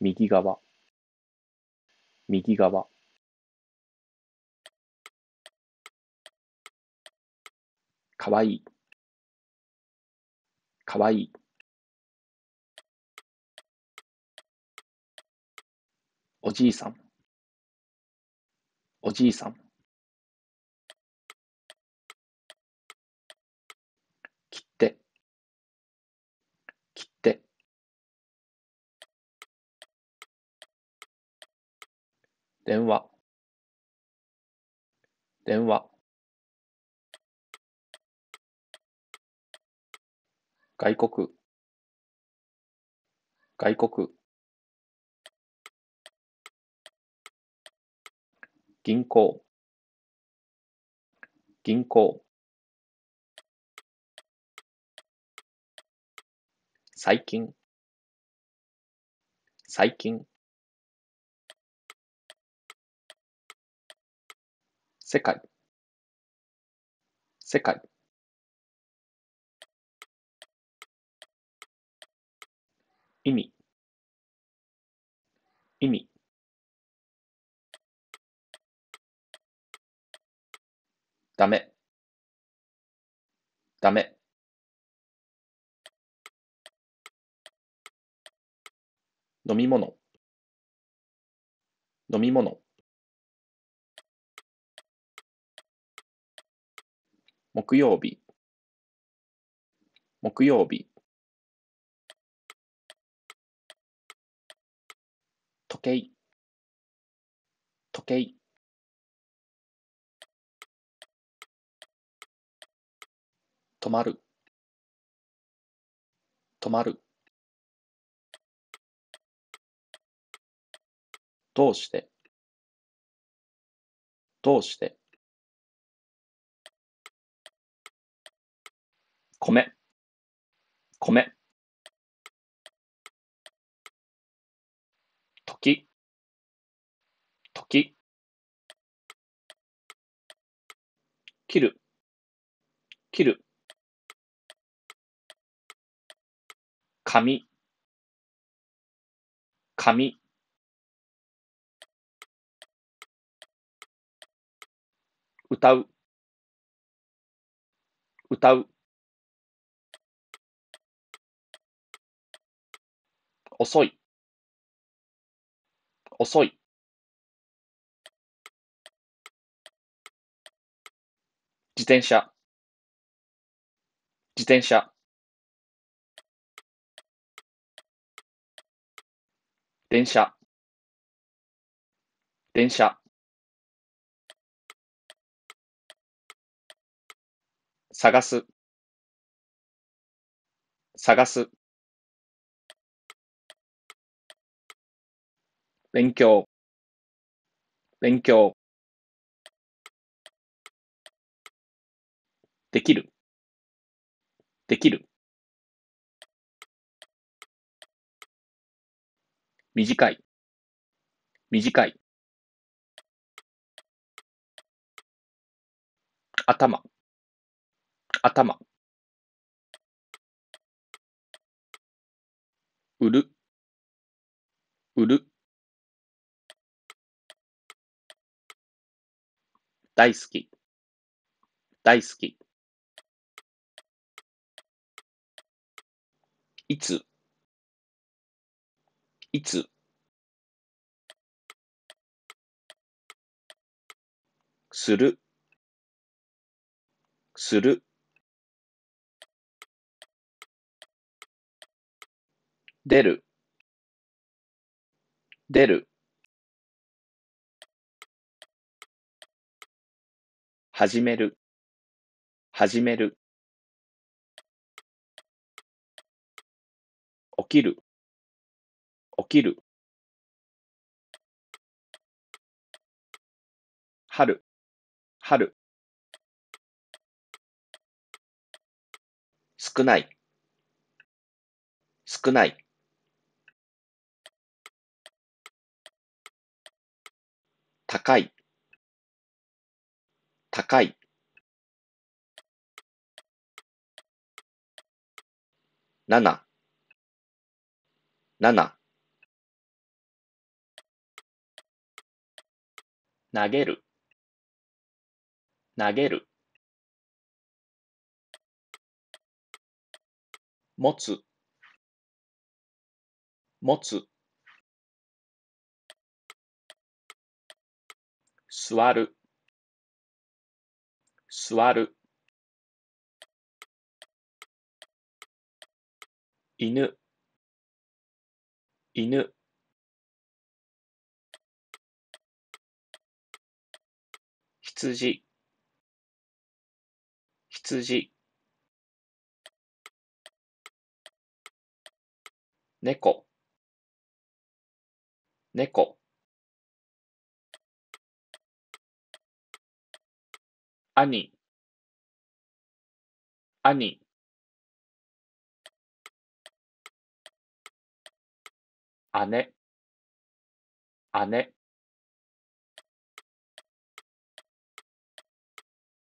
右側。右側。かわい。いかわいい。おじいさん。おじいさん切手切手電話。電話。外国。外国。銀行。銀行。最近。最近。世界。世界。意味。意味。ダメ。ダメ。飲み物。飲み物。木曜日。木曜日。時計。時計。止まる。止まる。どうして？どうして？米。米。時。時。切る。切る。紙。紙。歌う。歌う。遅い。遅い。自転車。自転車。電車。電車。探す、探す。勉強、勉強。できる、できる。短い、短い。頭、頭。売る、売る。大好き、大好き。いつ、いつ？する、する？出る、出る？始める、始める。起きる、起きる。春、春。少ない、少ない。高い、高い。七、七。投げる、投げる。持つ、持つ。座る、座る。犬、犬。羊、羊。猫、猫。兄、兄。姉、姉。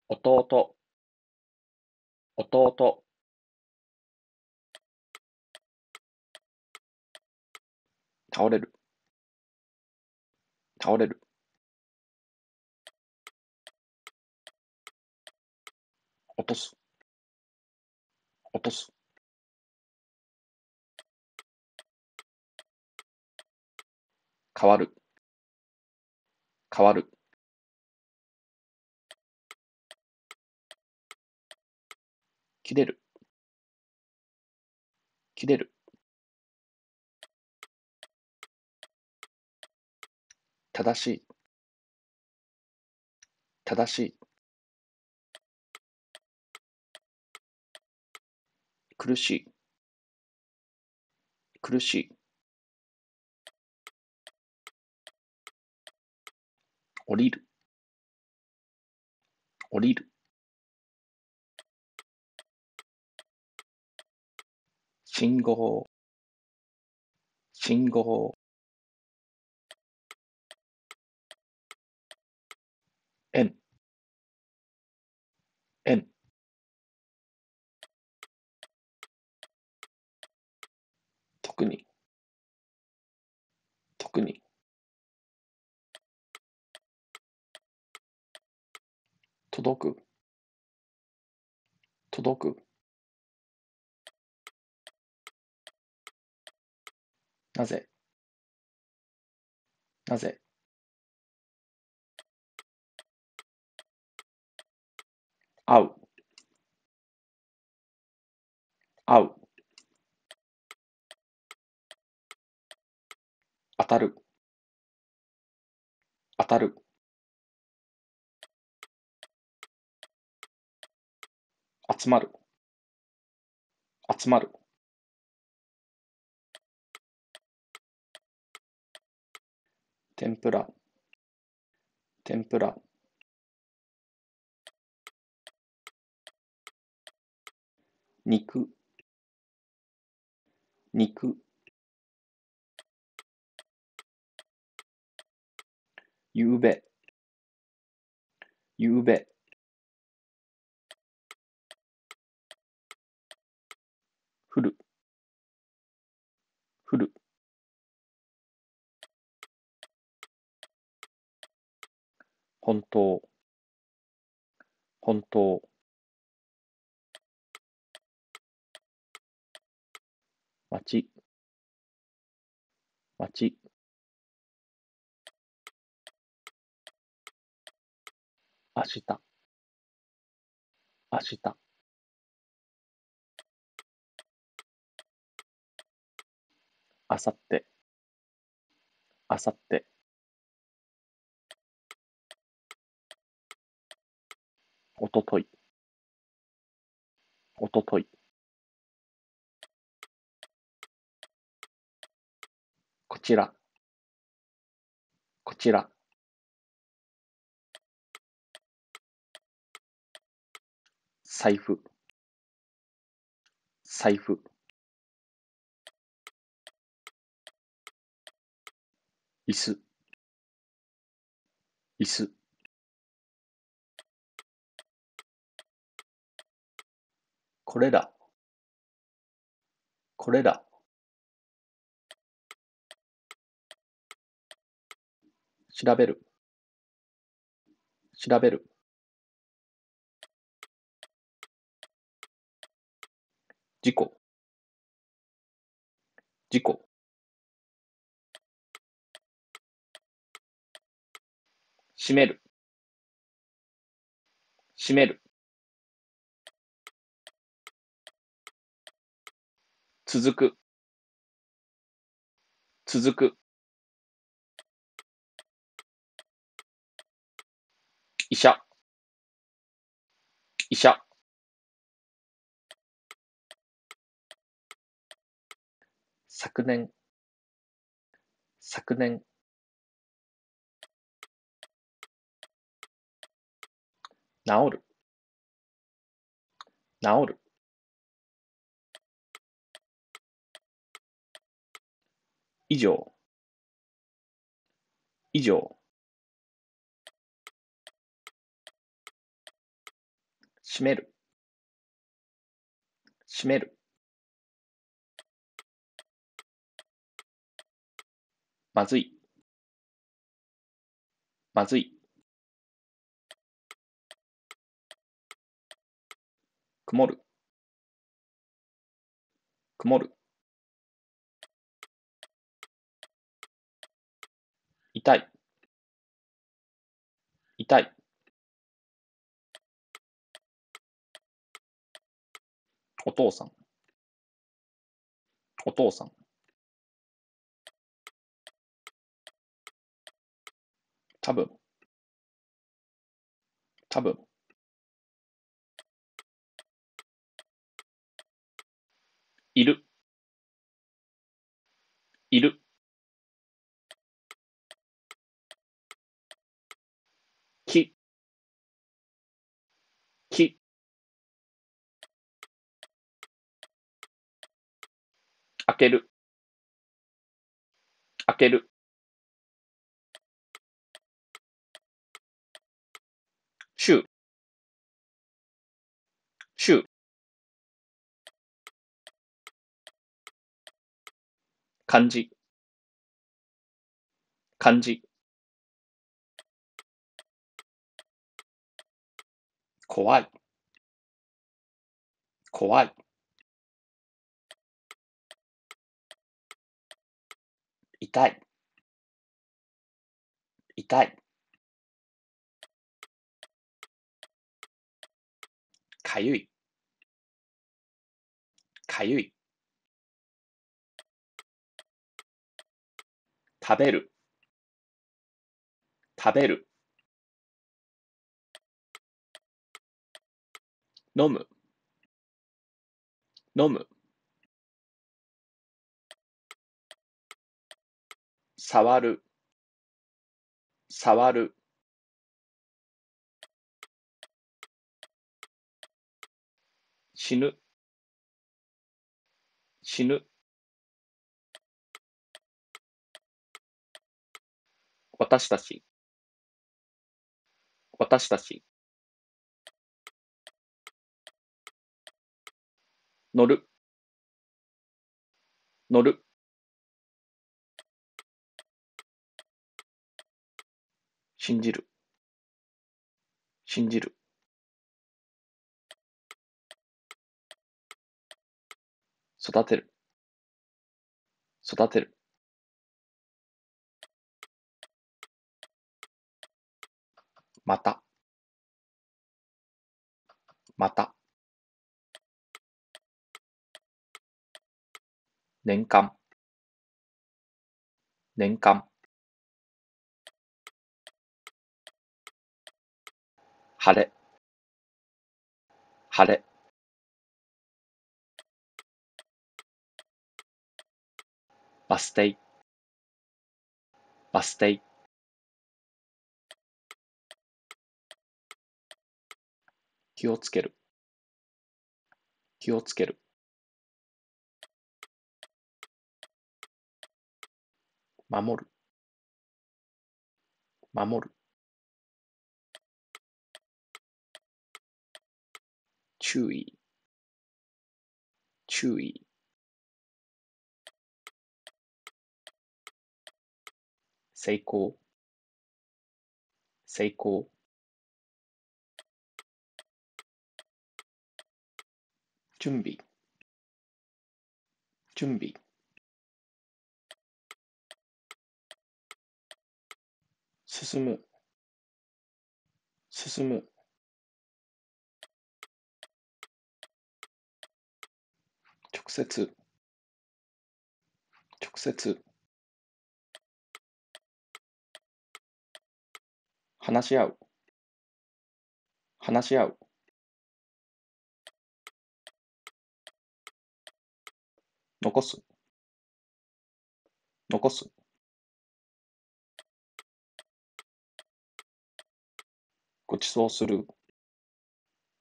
弟、弟。倒れる、倒れる。落とす、落とす。変わる、変わる。切れる、切れる。正しい、正しい。苦しい、苦しい。降りる、降りる。信号、信号。特に、特に。届く、届く。なぜ、なぜ？会う、会う。当たる、当たる。集まる、集まる。天ぷら、天ぷら。肉、肉。ゆうべ。ゆうべ。ふる。ふる。ほんとうほんとうまち。まち。明日、明日。あさって、あさって。おととい、おととい。こちら、こちら。財布、財布。椅子、椅子。これら、これら。調べる、調べる。事故、事故。閉める、閉める。続く、続く。医者、医者。昨年、昨年。治る、治る。以上、以上。閉める、閉める。まずい、まずい。曇る、曇る。痛い、痛い。お父さん、お父さん。たぶん、たぶん。いる、いる。き、き。開ける、開ける。漢字、漢字。怖い、怖い。痛い、痛い。かゆい、かゆい。食べる、食べる。飲む、飲む、触る、触る、死ぬ、死ぬ、私たち、私たち、乗る、乗る、信じる、信じる、育てる、育てる、また、また、年間、年間、晴れ、晴れ、バス停、バス停、気をつける、気をつける、守る、守る、注意、注意、成功、成功、準備、準備、進む、進む、直接、直接、話し合う、話し合う、残す、残す、ごちそうする、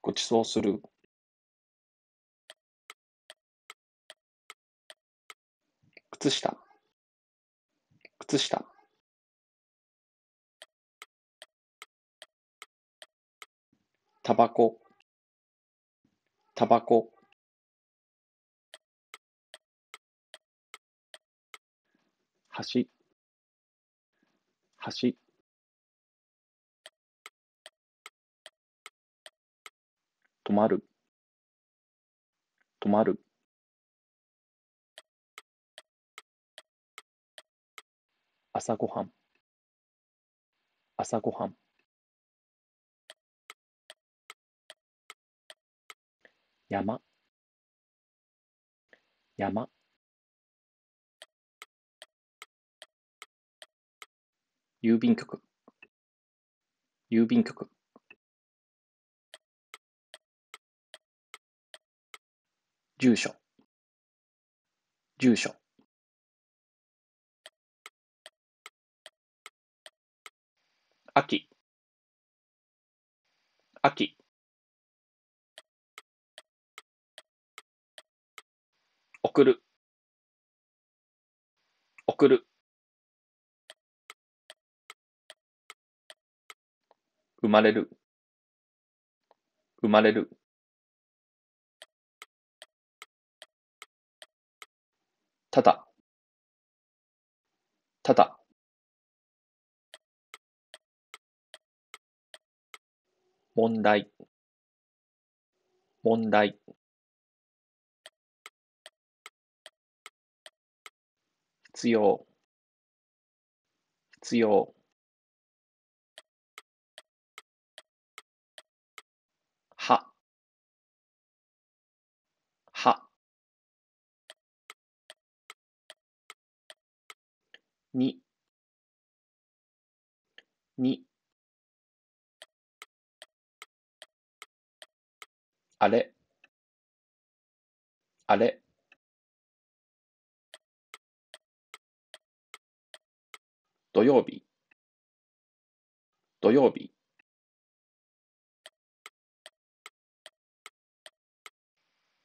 ごちそうする、靴下、靴下、タバコ、タバコ、橋、橋、止まる、止まる、朝ごはん、朝ごはん、山、山、郵便局、郵便局、住所、住所、秋、秋、送る、送る、生まれる、生まれる、ただ、ただ、問題、問題、必要、必要、に、に、あれ、あれ。土曜日。土曜日。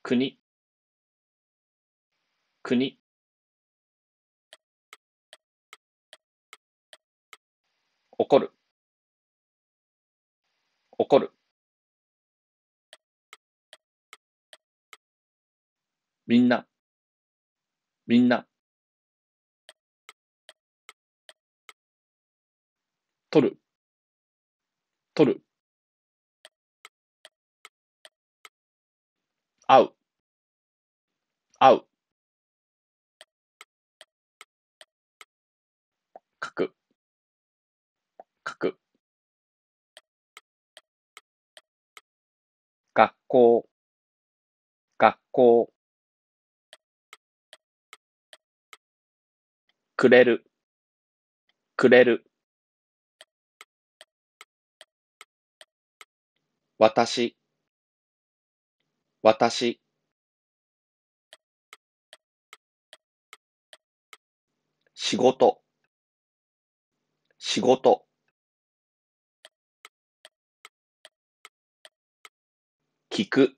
国。国。怒る。怒る。みんな。みんな。取る。取る。会う。会う。書く学校。学校。くれる。くれる。私。私。仕事。仕事。聞く。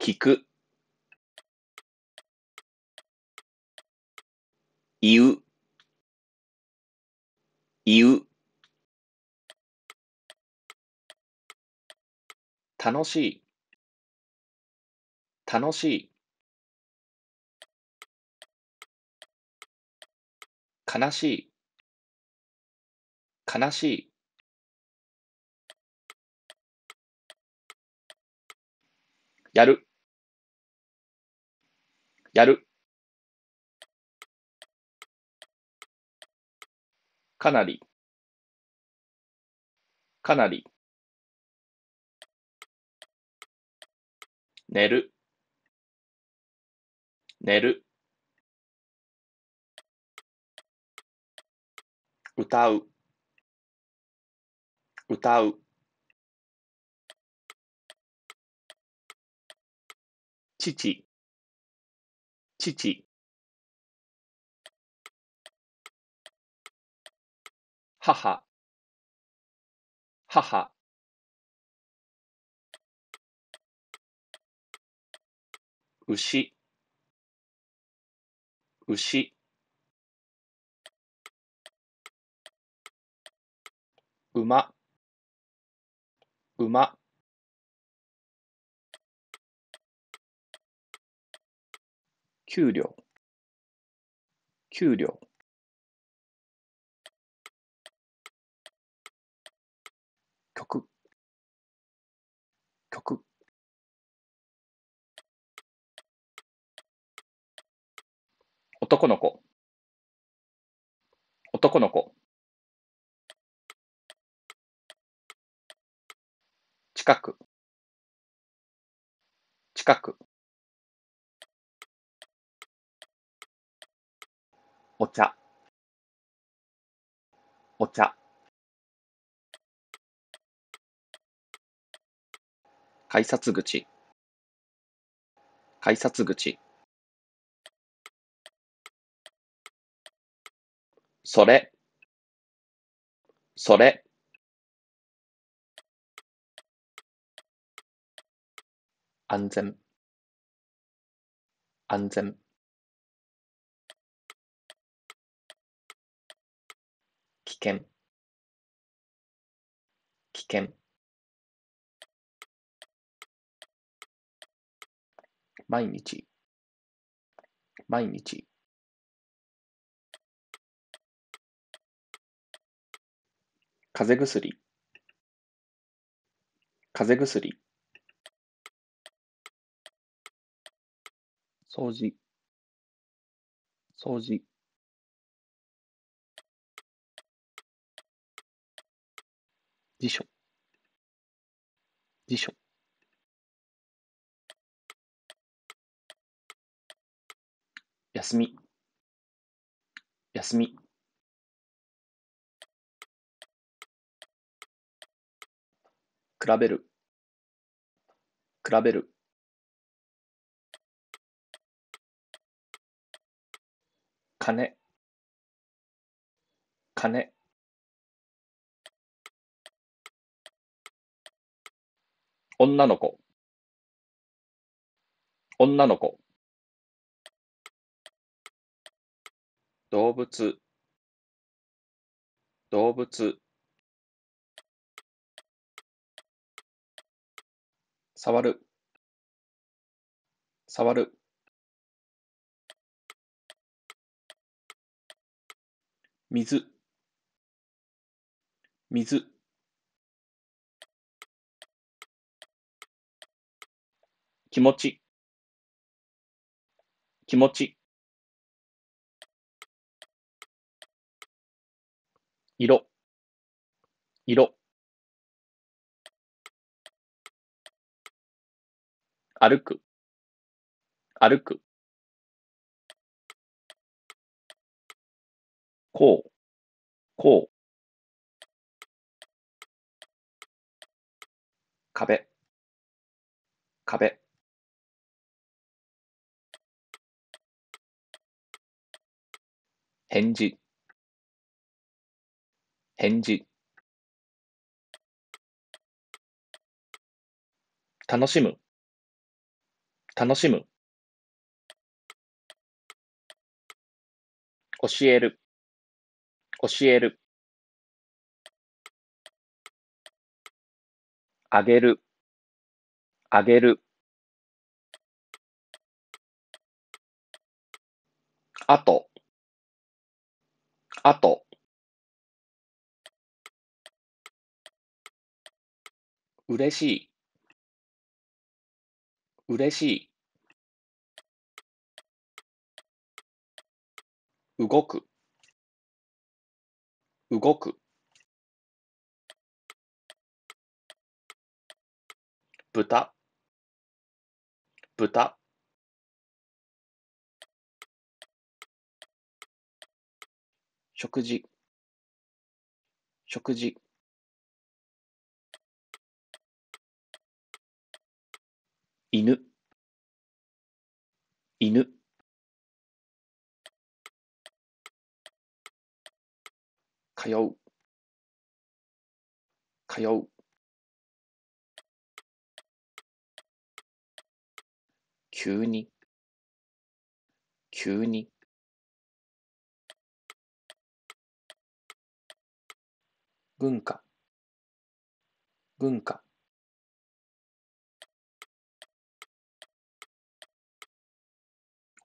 聞く。言う。言う。楽しい。楽しい。悲しい。悲しい。やる。やる。かなり。かなり。寝る。寝る。歌う。歌う。父。父。母。母。牛。牛。馬。馬。給料。給料。曲。曲。男の子。男の子。近く。近く。お茶。お茶。改札口。改札口。それ。それ。安全。安全。危険。危険。毎日。毎日。風邪薬。風邪薬。掃除。掃除。辞書。辞書。休み。休み。比べる。比べる。金。金。女の子、女の子。動物、動物。触る、触る。水、水。気持ち、気持ち。色、色。歩く、歩く。こう、こう。壁、壁。返事、返事。楽しむ、楽しむ。教える、教える。あげる、あげる。あと、あと。うれしい、うれしい。動く、動く。豚、豚。食事、食事。犬、犬。通う、通う。急に、急に。文化、文化。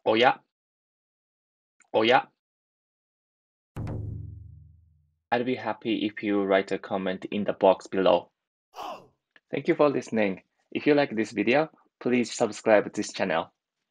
親、親。I'd be happy if you write a comment in the box below. *gasps* Thank you for listening. If you like this video, please subscribe this channel.